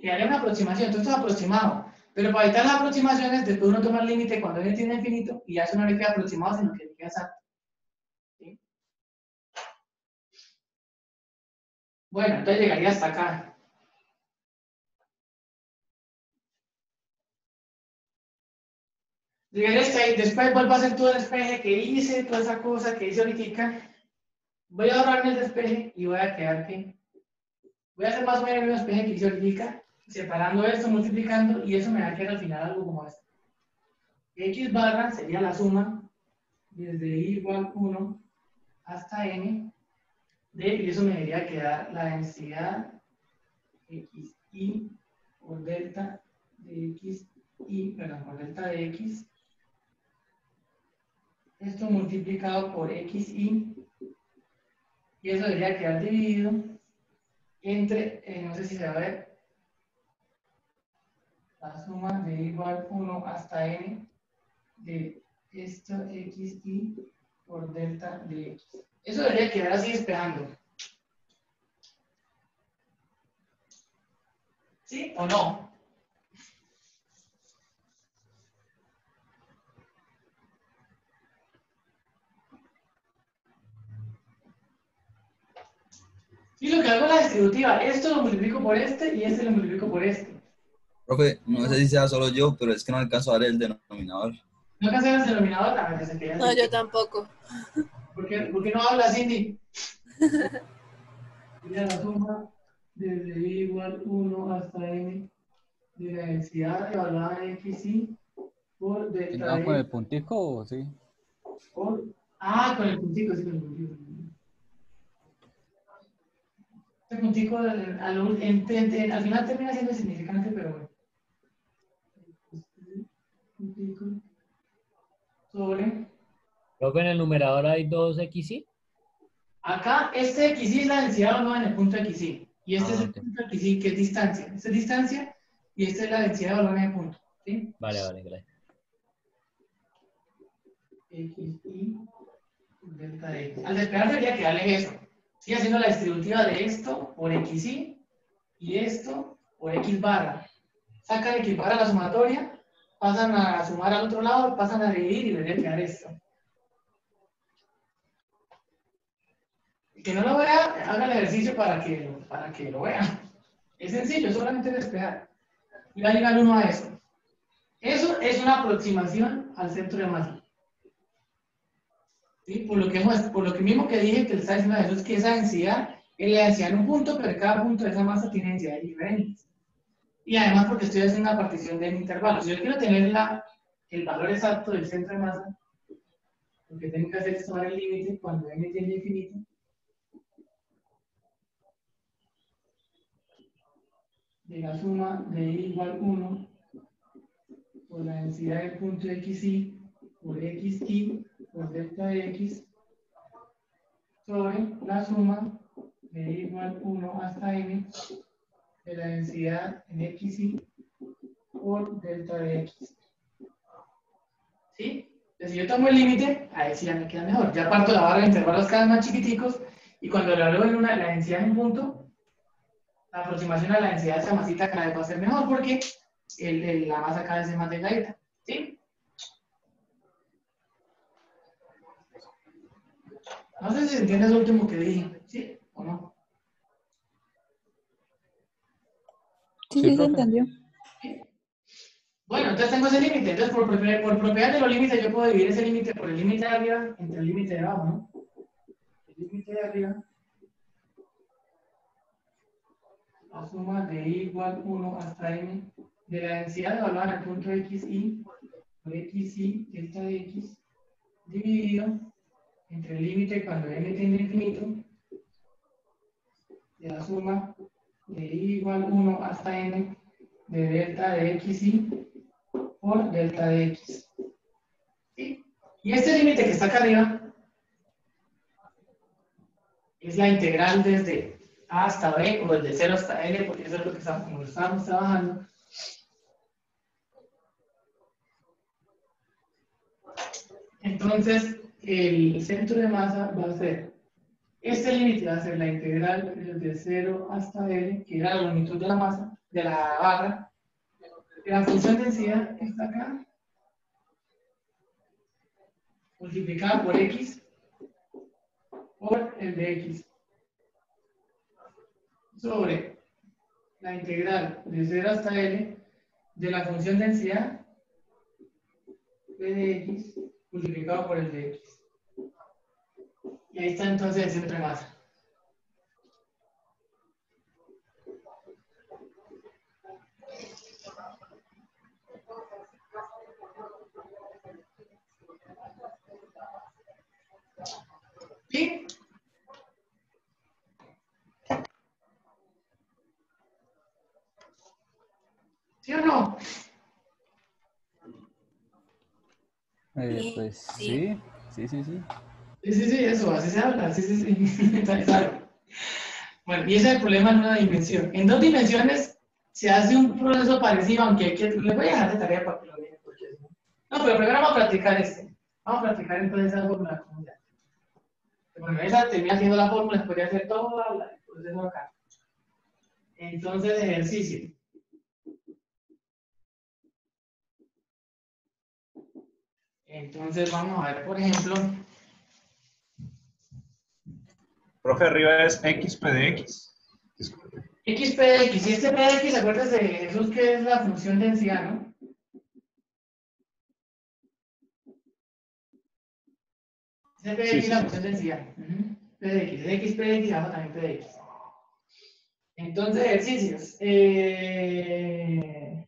Quedaría una aproximación, entonces esto es aproximado. Pero para evitar las aproximaciones, después uno toma el límite cuando n tiene infinito y ya eso no le queda aproximado, sino que le queda exacto. ¿Sí? Bueno, entonces llegaría hasta acá. Llegaría hasta ahí, después vuelvo a hacer todo el despeje que hice, toda esa cosa que hice ahorita. Voy a ahorrarme el despeje y voy a quedar que... Voy a hacer más o menos el mismo despeje que hice ahorita, separando esto, multiplicando, y eso me va a quedar al final algo como esto. X barra sería la suma desde i igual 1 hasta n de, y eso me debería quedar la densidad xi por delta de xi, perdón, por delta de x. Esto multiplicado por xi, y eso debería quedar dividido entre, eh, no sé si se va a ver, la suma de igual 1 hasta n de esto xi por delta de x. Eso debería quedar así despejando. ¿Sí o no? Y lo que hago es la distributiva. Esto lo multiplico por este y este lo multiplico por este. Profe, no sé si sea solo yo, pero es que no alcanzo a dar el denominador. ¿No alcanzas el denominador? A ver, se queda No, yo tampoco. ¿Por qué, por qué no hablas, Cindy? Sería la suma desde i igual 1 hasta n de la densidad evaluada en xi por delta ¿Terminamos de con el puntico o sí? por... Ah, con el puntico, sí, con el puntico. Este puntico al, al- al final termina siendo insignificante, pero bueno. Este sobre... Creo que en el numerador hay dos XY. Acá, este xy es la densidad o no en el punto xy. Y este Ah, es el punto xy, que es distancia. Esta es distancia y esta es la densidad o no en el punto. ¿sí? Vale, vale, gracias. xy delta de x. Al despegar debería quedarle eso. Sigue haciendo la distributiva de esto por xy y esto por x barra. Sacan x barra la sumatoria, pasan a sumar al otro lado, pasan a dividir y debería quedar esto. El que no lo vea, haga el ejercicio para que, para que lo vea. Es sencillo, solamente despejar. Y va a llegar uno a eso. Eso es una aproximación al centro de masa. ¿Sí? Por, lo que por lo que mismo que dije que le está diciendo a Jesús que esa densidad es la densidad en un punto, pero cada punto de esa masa tiene densidades diferentes. Y además porque estoy haciendo una partición de intervalos. Si yo quiero tener la, el valor exacto del centro de masa, lo que tengo que hacer es tomar el límite cuando n tiende a infinito. de la suma de igual 1 por la densidad del punto xy por xy por delta de x sobre la suma de i igual 1 hasta n de la densidad en xy por delta de x. ¿Sí? Entonces, si yo tomo el límite, ahí sí ya me queda mejor. Ya parto la barra de intervalos cada vez más chiquiticos y cuando le hablo en una, la densidad en un punto, la aproximación a la densidad de esa masita cada vez va a ser mejor porque la masa cada vez es más delgadita. ¿Sí? No sé si entiendes lo último que dije, ¿sí o no? Sí, Sí, sí, se profe. entendió. Bueno, entonces tengo ese límite. Entonces, por, propiedad- por propiedad de los límites, yo puedo dividir ese límite por el límite de arriba entre el límite de abajo, ¿no? El límite de arriba. La suma de i igual 1 hasta n de la densidad evaluada en el punto xy por xy delta de x dividido entre el límite cuando n tiende a infinito de la suma de y igual 1 hasta n de delta de xy por delta de x. Y este límite que está acá arriba es la integral desde a hasta b o desde 0 hasta n, porque eso es lo que estamos, trabajando. Entonces, el centro de masa va a ser, este límite va a ser la integral desde 0 hasta L, que era la longitud de la masa, de la barra, de la función densidad está acá, multiplicada por x, por el de x, sobre la integral de 0 hasta L de la función densidad de x multiplicado por el de x. Y ahí está entonces el centro de masa. ¿Sí? ¿Sí o no? Eh, pues sí, sí, sí, sí. Sí, sí, sí, eso, así se habla, sí, sí, sí. Exacto. Bueno, y ese es el problema en una dimensión. En dos dimensiones se hace un proceso parecido, aunque hay que, le voy a dejar de tarea para que lo vean. porque- No, pero primero vamos a practicar este. Vamos a practicar entonces esa fórmula común. Bueno, esa termina siendo la fórmula, podría hacer todo la- el proceso acá. Entonces, ejercicio. Entonces, vamos a ver, por ejemplo, Profe, arriba es x p de x. XP de X. Y este P de X, acuérdate de Jesús que es la función densidad, ¿no? Este P de Sí, X es la sí. función densidad. Ujú. P de X. De X, P de X, abajo también P de X. Entonces, ejercicios. Eh...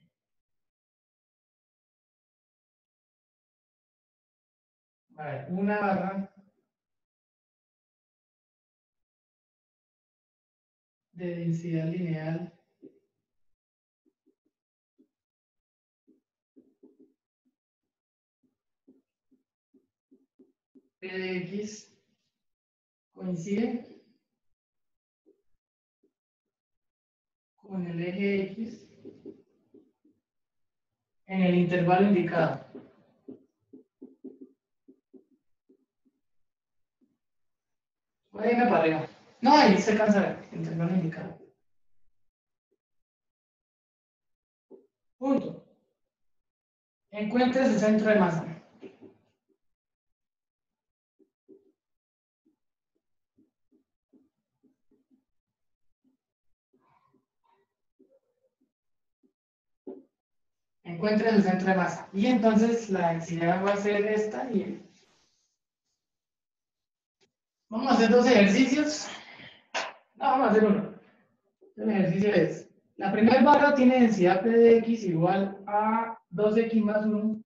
A ver, una barra de densidad lineal P de X coincide con el eje X en el intervalo indicado. Puede irme para arriba. No, ahí se cansa de ver, indicado. Punto. Encuentre su centro de masa. Encuentre su centro de masa. Y entonces la densidad va a ser esta y Vamos a hacer dos ejercicios. No, vamos a hacer uno. El ejercicio es, la primera barra tiene densidad P de X igual a 2X más 1.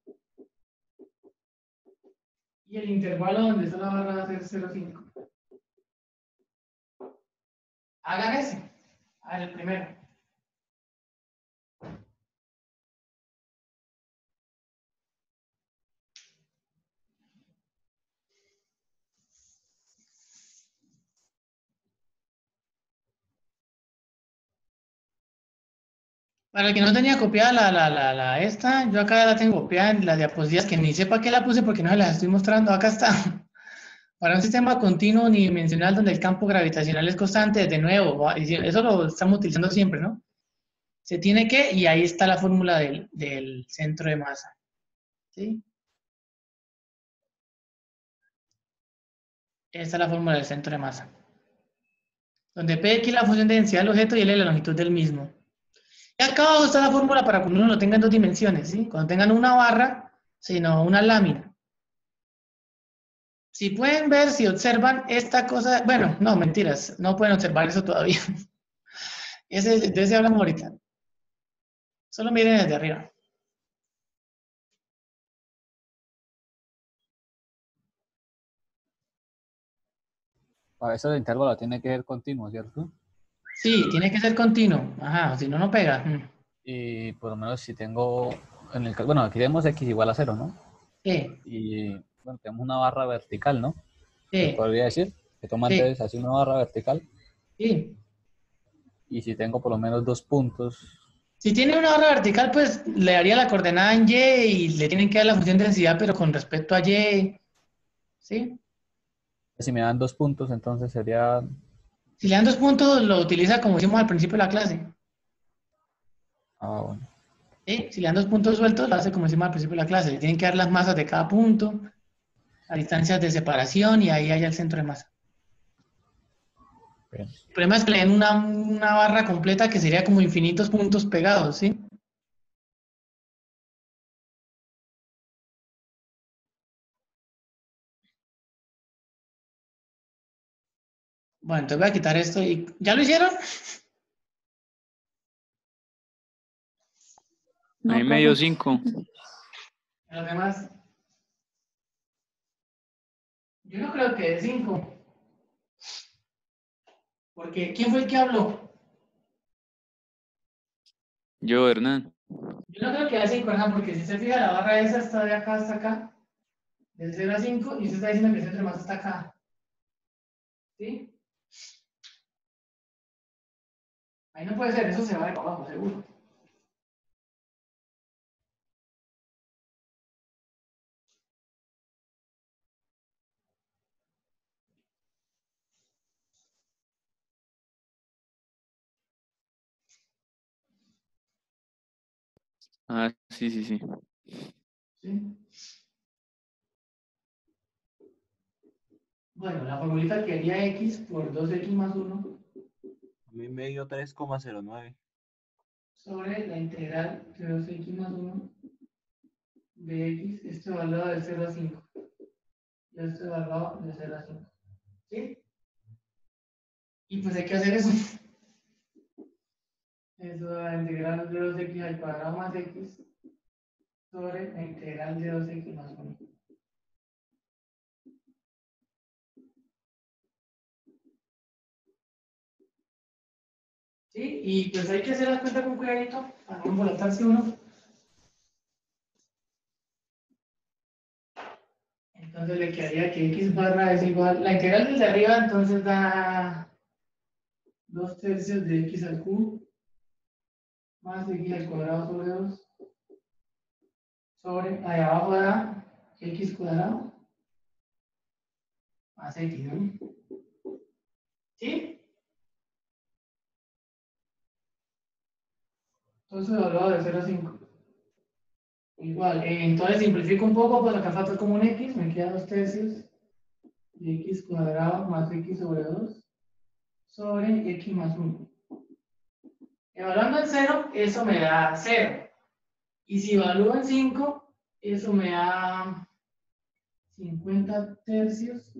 Y el intervalo donde está la barra va a ser 0,5. Hagan ese. El primero. Para el que no tenía copiada la, la, la, esta, yo acá la tengo copiada en las diapositivas que ni sepa qué la puse porque no se las estoy mostrando. Acá está. Para un sistema continuo unidimensional donde el campo gravitacional es constante, de nuevo, eso lo estamos utilizando siempre, ¿no? Se tiene que, y ahí está la fórmula del, del centro de masa. ¿Sí? Esta es la fórmula del centro de masa. Donde P es la función de densidad del objeto y L es la longitud del mismo. Y acá abajo está la fórmula para cuando uno lo tenga en dos dimensiones, ¿sí? Cuando tengan una barra, sino una lámina. Si pueden ver, si observan esta cosa, bueno, no, mentiras, no pueden observar eso todavía. Ese, de ese hablamos ahorita. Solo miren desde arriba. Para eso el intervalo tiene que ser continuo, ¿cierto? Sí, tiene que ser continuo. Ajá, si no, no pega. Mm. Y por lo menos si tengo, en el, bueno, aquí tenemos x igual a cero, ¿no? Sí, Y bueno, tenemos una barra vertical, ¿no? sí, Podría decir que toma Sí. entonces así una barra vertical. sí. Y si tengo por lo menos dos puntos, Si tiene una barra vertical, pues le daría la coordenada en Y y le tienen que dar la función de densidad, pero con respecto a Y. ¿Sí? si me dan dos puntos, entonces sería Si le dan dos puntos, lo utiliza como hicimos al principio de la clase. Ah, bueno. ¿sí? Si le dan dos puntos sueltos, lo hace como hicimos al principio de la clase. Le tienen que dar las masas de cada punto, las distancias de separación y ahí hay el centro de masa. Bien. El problema es que le den una, una barra completa que sería como infinitos puntos pegados, ¿sí? Bueno, entonces voy a quitar esto y... ¿Ya lo hicieron? No, A mí me dio profe. 5. Los demás. Yo no creo que de 5. Porque, ¿quién fue el que habló? Yo, Hernán. Yo no creo que de 5, Hernán, porque si se fija, la barra esa está de acá hasta acá. De 0 a 5, y usted está diciendo que el centro masa está acá. ¿Sí? Ahí no puede ser, eso se va de abajo, seguro. Ah, sí, sí, sí. ¿Sí? Bueno, la formulita quería x por 2x más 1 A mí me dio 3,09. sobre la integral de 2x más 1 de x, esto evaluado de 0 a 5. Y esto evaluado de 0 a 5. ¿Sí? Y pues hay que hacer eso. Eso la integral de 2x al cuadrado más x sobre la integral de 2x más 1. ¿Sí? Y pues hay que hacer las cuentas con cuidadito para no embolatarse uno. Entonces le quedaría que x barra es igual, la integral desde arriba entonces da 2 tercios de x al cubo más x al cuadrado sobre 2 sobre, ahí abajo da x cuadrado más x. ¿Sí? Entonces evaluado de 0 a 5. Igual, eh, entonces simplifico un poco, pues acá falta como un x, me queda 2 tercios de x cuadrado más x sobre 2 sobre x más 1. Evaluando en 0, eso me da 0. Y si evalúo en 5, eso me da 50 tercios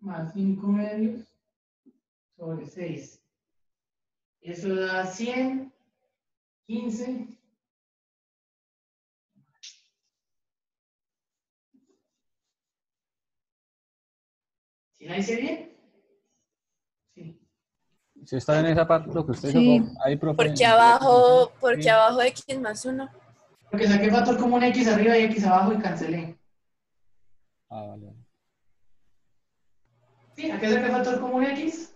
más 5 medios sobre 6. Eso da 100, 15. ¿Sí la hice bien? Sí. Si está en esa parte, lo que usted Sí. hizo, ahí, profe. Porque abajo, porque Sí. abajo x más 1. Porque saqué factor común x arriba y x abajo y cancelé. Ah, vale. vale. Sí, aquí saqué factor común x.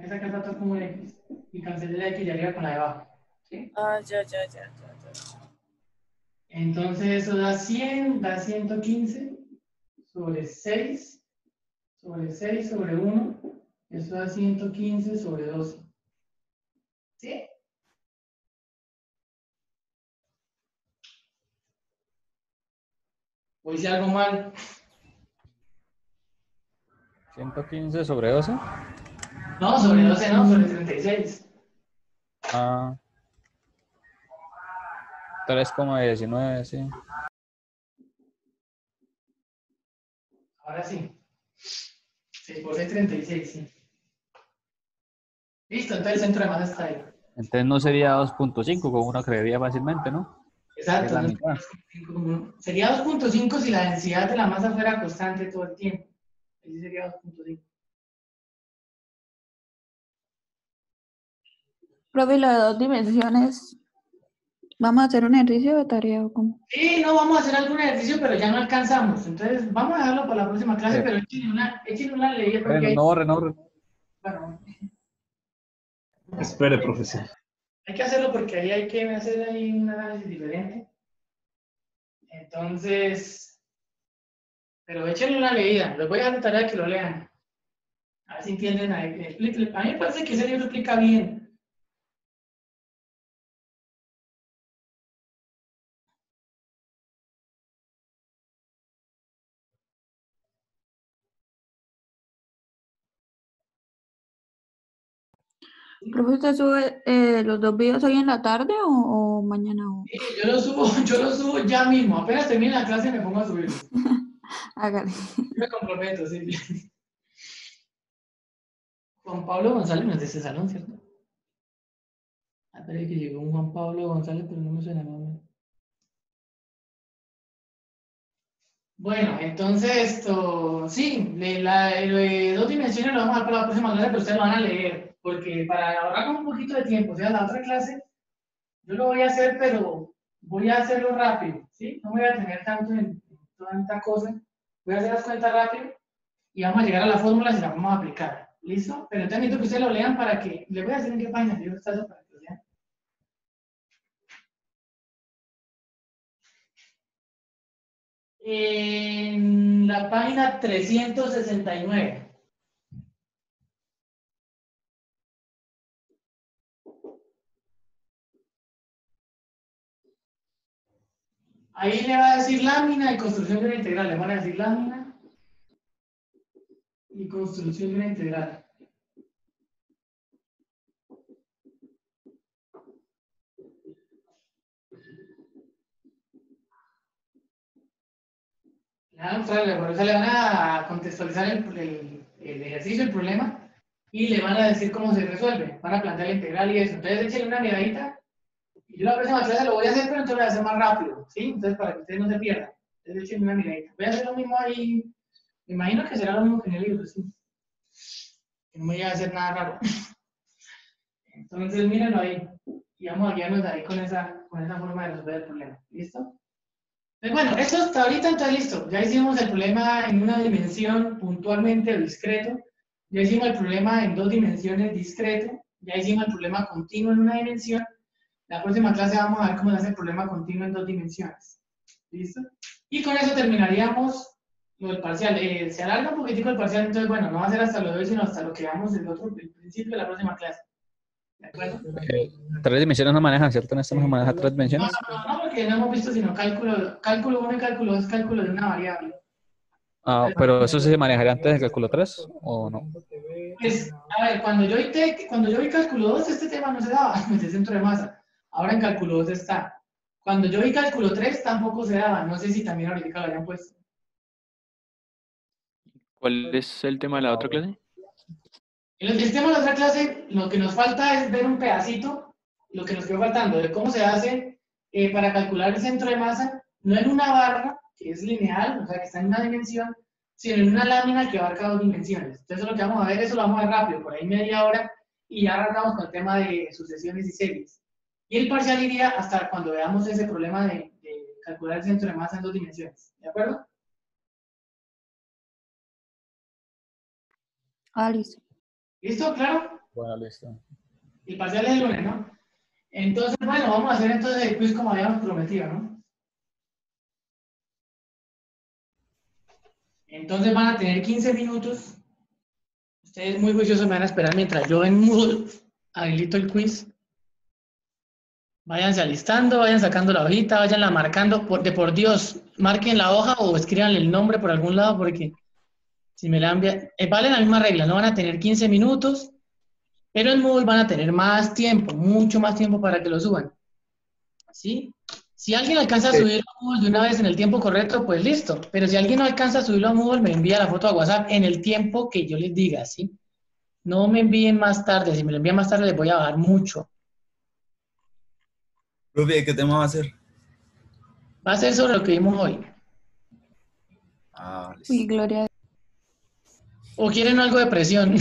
Aquí saqué el factor común x. Y cancelé la x de arriba con la de abajo. ¿Sí? Ah, ya, ya, ya, ya, ya. Entonces eso da 100, da 115 sobre 6, sobre 6 sobre 1. Eso da 115 sobre 12. ¿Sí? ¿O hice algo mal? 115 sobre 12. No, sobre 12 no, sobre 36. Ah. 3,19, sí. Ahora sí. 6 por 6, 36, sí. Listo, entonces el centro de masa está ahí. Entonces no sería 2.5 como uno creería fácilmente, ¿no? Exacto. No sería 2.5 como- Sería 2.5 si la densidad de la masa fuera constante todo el tiempo. Así sería 2.5. Profe, ¿y lo de dos dimensiones, ¿vamos a hacer un ejercicio de tarea o cómo? Sí, no vamos a hacer algún ejercicio, pero ya no alcanzamos. Entonces, vamos a dejarlo para la próxima clase, Sí. pero échenle una, échenle una leída porque hay, no no borre. bueno, Espere, profesor. hay que hacerlo porque ahí hay que hacer ahí un análisis diferente. Entonces, pero échenle una leída. Les voy a dejar de tarea que lo lean. A ver si entienden. Explíquenle. A mí me parece que ese libro explica bien. Profe, ¿usted sube eh, los dos videos hoy en la tarde o, o mañana? o- Sí, yo lo subo, yo lo subo ya mismo. Apenas termine la clase me pongo a subirlo. Hágale. Me comprometo, sí. Juan Pablo González no es de ese salón, ¿cierto? Ah, que llegó un Juan Pablo González, pero no me suena nombre. Bueno, entonces esto, sí, la, lo de dos dimensiones lo vamos a dejar para la próxima clase, pero ustedes lo van a leer, porque para ahorrar un poquito de tiempo, o sea, la otra clase, yo lo voy a hacer, pero voy a hacerlo rápido, ¿sí? No voy a tener tanto en, tanta cosa, voy a hacer las cuentas rápido y vamos a llegar a las fórmulas y las vamos a aplicar, ¿listo? Pero entonces necesito que ustedes lo lean para que, les voy a decir en qué página yo está eso para que lo lean. En la página 369. Ahí le va a decir lámina y construcción de una integral. Le van a decir lámina y construcción de una integral. Le van a contextualizar el, el- ejercicio, el problema, y le van a decir cómo se resuelve. Van a plantear la integral y eso. Entonces, échenle una miradita. Y yo la próxima clase lo voy a hacer, pero entonces lo voy a hacer más rápido, ¿sí? Entonces, para que ustedes no se pierdan. Entonces, échenle una miradita. Voy a hacer lo mismo ahí. Me imagino que será lo mismo que en el libro, sí. Que no voy a hacer nada raro. Entonces, mírenlo ahí. Y vamos a guiarnos ahí con esa, con esa forma de resolver el problema. ¿Listo? Pues bueno, esto hasta ahorita está listo. Ya hicimos el problema en una dimensión puntualmente discreto. Ya hicimos el problema en dos dimensiones discreto. Ya hicimos el problema continuo en una dimensión. La próxima clase vamos a ver cómo se hace el problema continuo en dos dimensiones. ¿Listo? Y con eso terminaríamos lo del parcial. Eh, se alarga un poquitico el parcial, entonces bueno, no va a ser hasta lo de hoy, sino hasta lo que veamos el otro, el principio de la próxima clase. ¿De acuerdo? Eh, tres dimensiones no manejan, ¿cierto? En no se maneja tres No, dimensiones. no, no, porque no hemos visto sino cálculo, cálculo 1 y cálculo 2, cálculo de una variable. Ah, pero eso sí se manejaría antes del cálculo 3 o no. Pues, a ver, cuando yo, cuando yo vi cálculo 2, este tema no se daba, el centro de masa. Ahora en cálculo 2 está. Cuando yo vi cálculo 3, tampoco se daba. No sé si también ahorita lo hayan puesto. ¿Cuál es el tema de la otra clase? En el sistema de la otra clase, lo que nos falta es ver un pedacito, lo que nos quedó faltando, de cómo se hace eh, para calcular el centro de masa, no en una barra, que es lineal, o sea, que está en una dimensión, sino en una lámina que abarca dos dimensiones. Entonces, lo que vamos a ver, eso lo vamos a ver rápido, por ahí media hora, y ya arrancamos con el tema de sucesiones y series. Y el parcial iría hasta cuando veamos ese problema de, de calcular el centro de masa en dos dimensiones. ¿De acuerdo? Ah, listo. ¿Listo? ¿Claro? Bueno, listo. Y parcial es el lunes, ¿no? Entonces, bueno, vamos a hacer entonces el quiz como habíamos prometido, ¿no? Entonces van a tener 15 minutos. Ustedes muy juiciosos me van a esperar mientras yo en Moodle habilito el quiz. Váyanse alistando, vayan sacando la hojita, vayanla marcando. Por, de por Dios, marquen la hoja o escriban el nombre por algún lado porque si me la envían... Eh, vale la misma regla, no van a tener 15 minutos, pero en Moodle van a tener más tiempo, mucho más tiempo para que lo suban. ¿Sí? Si alguien alcanza a subirlo a Moodle de una vez en el tiempo correcto, pues listo. Pero si alguien no alcanza a subirlo a Moodle, me envía la foto a WhatsApp en el tiempo que yo les diga, ¿sí? No me envíen más tarde. Si me lo envían más tarde, les voy a bajar mucho. Profe, ¿qué tema va a ser? Va a ser sobre lo que vimos hoy. Ah, listo. Uy, Gloria. ¿O quieren algo de presión?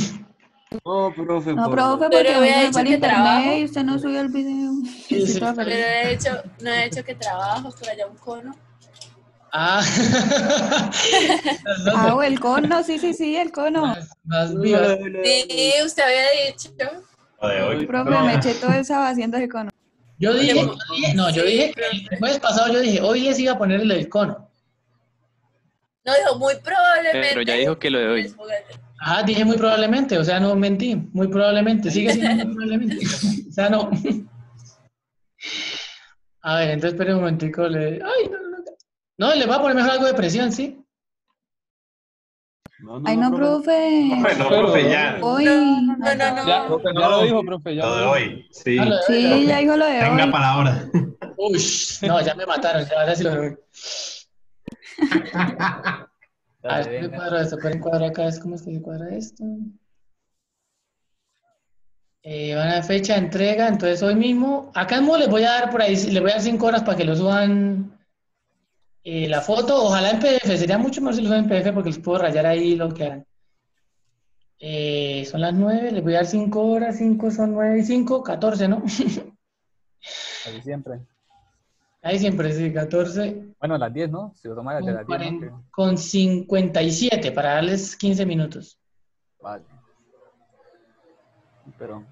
No, profe, No, profe, Pero porque a mí había el que internet trabajo. y usted no subió el video. Sí, sí. Pero he hecho, no he hecho que trabajo por allá un cono. Ah. Ah, o el cono, sí, sí, sí, el cono. más, más. Sí, usted había dicho. Profe, No. me eché todo el sábado haciendo ese cono. Yo dije, no, yo dije, el jueves pasado yo dije, hoy les iba a poner el del cono. No, dijo muy probablemente. Pero ya dijo que lo de hoy. es juguete. Ah, dije muy probablemente, o sea, no mentí, muy probablemente, sigue siendo muy probablemente. O sea, no. A ver, entonces espere un momentico, le... Ay, no, no, no. No, le voy a poner mejor algo de presión, ¿sí? No, Ay, no, profe. Profe, no, profe, ya. Hoy. No, no, no, no. Ya, No. ya lo dijo, profe. Ya Lo de hoy, sí. Ah, lo de hoy, Sí, ya dijo lo de Tenga hoy. palabra. Uy, no, ya me mataron, ya ahora sí lo veo. A ver, Dale, ¿cómo venga. cuadro esto? ¿Cuál cuadro acá? es? ¿Cómo es que se cuadra esto? Eh, van a fecha de entrega, entonces hoy mismo, acá mismo les voy a dar por ahí, les voy a dar cinco horas para que lo suban eh, la foto, ojalá en PDF, sería mucho mejor si lo en PDF porque les puedo rayar ahí lo que hagan. Eh, son las nueve, les voy a dar cinco horas, cinco son nueve y cinco, catorce, ¿no? Así siempre. Ahí siempre, sí, catorce. Bueno, las 10, ¿no? Si lo toma desde las 10, ¿no? 40 Que- con 57 para darles 15 minutos. Vale. Pero,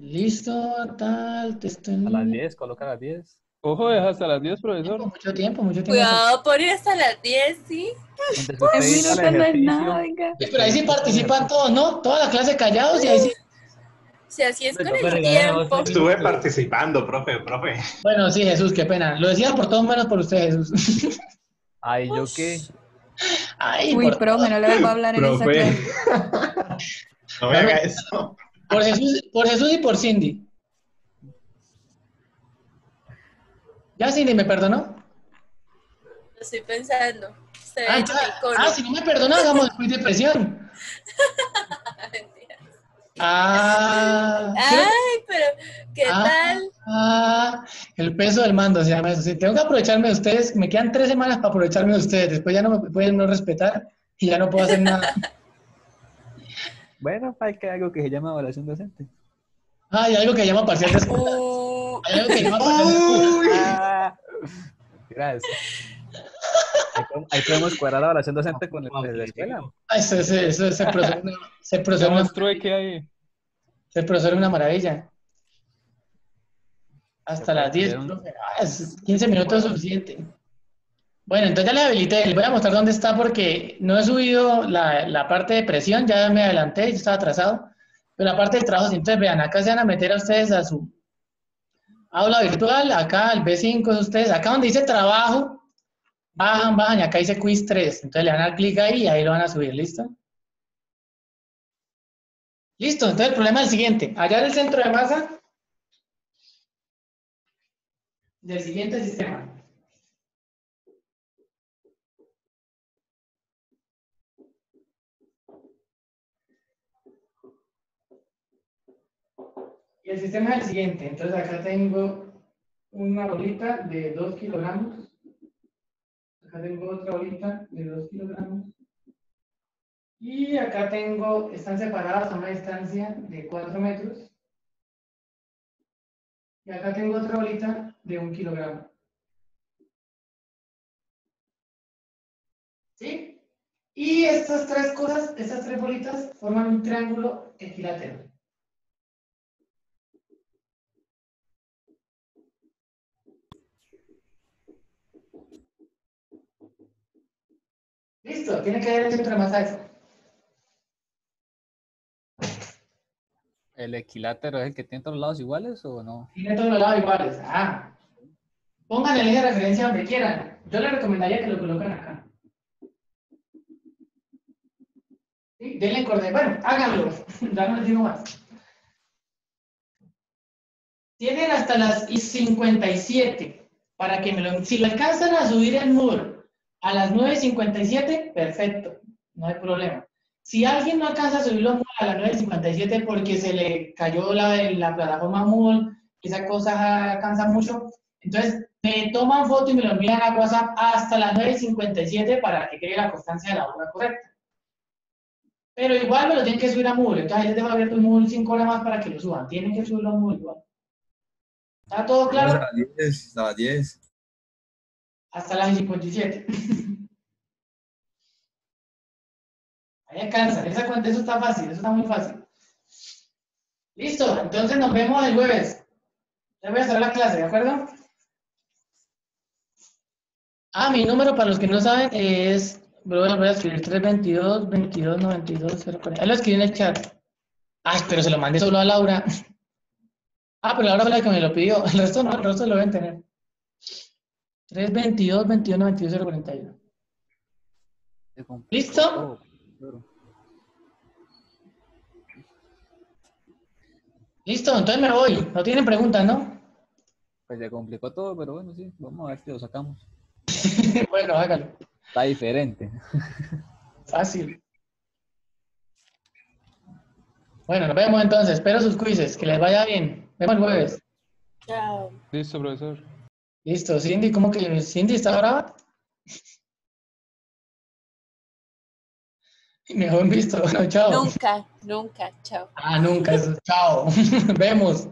Listo, tal, texto en a las línea. 10, coloca a las 10. Ojo, es hasta las 10, profesor. Tiempo, mucho tiempo, mucho tiempo. Cuidado por ir hasta las 10, ¿sí? Hizo minutos el no es nada, venga. Sí, Pero ahí sí participan todos, ¿no? Toda la clase callados y ahí sí. Si así es con Pero el tiempo. Estuve participando, profe, profe. Bueno, sí, Jesús, qué pena. Lo decía por todos menos por usted, Jesús. Ay, ¿yo qué? Ay, Uy, profe, no le vuelvo a hablar en esa clase. No me haga eso. Por Jesús, por Jesús y por Cindy. ¿Ya Cindy me perdonó? Lo estoy pensando. Se Ah. Ah, si no me perdona, hagamos después de presión. Mentira. Ah, Ay, pero ¿qué Ah. tal? ah, el peso del mando se llama eso. Sí, tengo que aprovecharme de ustedes. Me quedan tres semanas para aprovecharme de ustedes. Después ya no me pueden no respetar y ya no puedo hacer nada. Bueno, hay que algo que se llama evaluación docente. Ah, hay algo que llama parcial de escuela. Hay algo que llama parcial de escuela. Ah, gracias. Ahí podemos, ahí podemos cuadrar la evaluación docente con el, de la escuela. Ah, Eso, eso, eso, ese profesor, ese profesor, es una- trueque ahí. ese profesor es una maravilla. Hasta Se las puede 10, hacer un- profe. Ah, es 15 minutos es suficiente. Bueno, entonces ya le habilité. Les voy a mostrar dónde está porque no he subido la, la parte de presión. Ya me adelanté, yo estaba atrasado. Pero la parte del trabajo, entonces vean, acá se van a meter a ustedes a su aula virtual. Acá el B5 es ustedes. Acá donde dice trabajo, bajan, bajan y acá dice quiz 3. Entonces le van a dar clic ahí y ahí lo van a subir. ¿Listo? Listo, entonces el problema es el siguiente. Allá en el centro de masa del siguiente sistema. El sistema es el siguiente. Entonces acá tengo una bolita de 2 kilogramos. Acá tengo otra bolita de 2 kilogramos. Y acá tengo, están separadas a una distancia de 4 metros. Y acá tengo otra bolita de 1 kilogramo. ¿Sí? Y estas tres cosas, estas tres bolitas, forman un triángulo equilátero. Listo, tiene que ver el centro de masa. ¿El equilátero es el que tiene todos los lados iguales o no? Tiene todos los lados iguales. Ah. Pongan el eje de referencia donde quieran. Yo les recomendaría que lo coloquen acá. ¿Sí? Denle coordenadas. Bueno, háganlo. ya no les digo más. Tienen hasta las 57 para que me lo... Si le alcanzan a subir el muro a las 9.57, perfecto. No hay problema. Si alguien no alcanza a subirlo a a las 9.57 porque se le cayó la, la plataforma Moodle, esa cosa cansa mucho, entonces me toman foto y me lo envían a WhatsApp hasta las 9.57 para que quede la constancia de la hora correcta. Pero igual me lo tienen que subir a Moodle, entonces les dejo abierto Moodle 5 horas más para que lo suban. Tienen que subirlo a Moodle igual. ¿Está todo A claro? las 10, a las 10. Hasta las 57. Ahí alcanza. Esa eso está fácil, eso está muy fácil. Listo, entonces nos vemos el jueves. Ya voy a cerrar la clase, ¿de acuerdo? Ah, mi número para los que no saben es, voy a escribir 322 22 92 040. Ahí lo escribí en el chat. Ay, pero se lo mandé solo a Laura. Ah, pero Laura fue la que me lo pidió. El resto no, el resto lo deben tener. 322 21 92 041. Se complicó ¿Listo? Listo, entonces me voy. No tienen preguntas, ¿no? Pues se complicó todo, pero bueno, sí, vamos a ver si lo sacamos. bueno, hágalo. Está diferente. Fácil. Bueno, nos vemos entonces. Espero sus quizzes. Que les vaya bien. Nos vemos el jueves. Chao. Listo, profesor. Listo. Cindy, ¿cómo que Cindy está brava? Mejor visto. Bueno, chao. Nunca, nunca. Chao. Ah, nunca. eso. Chao. Vemos.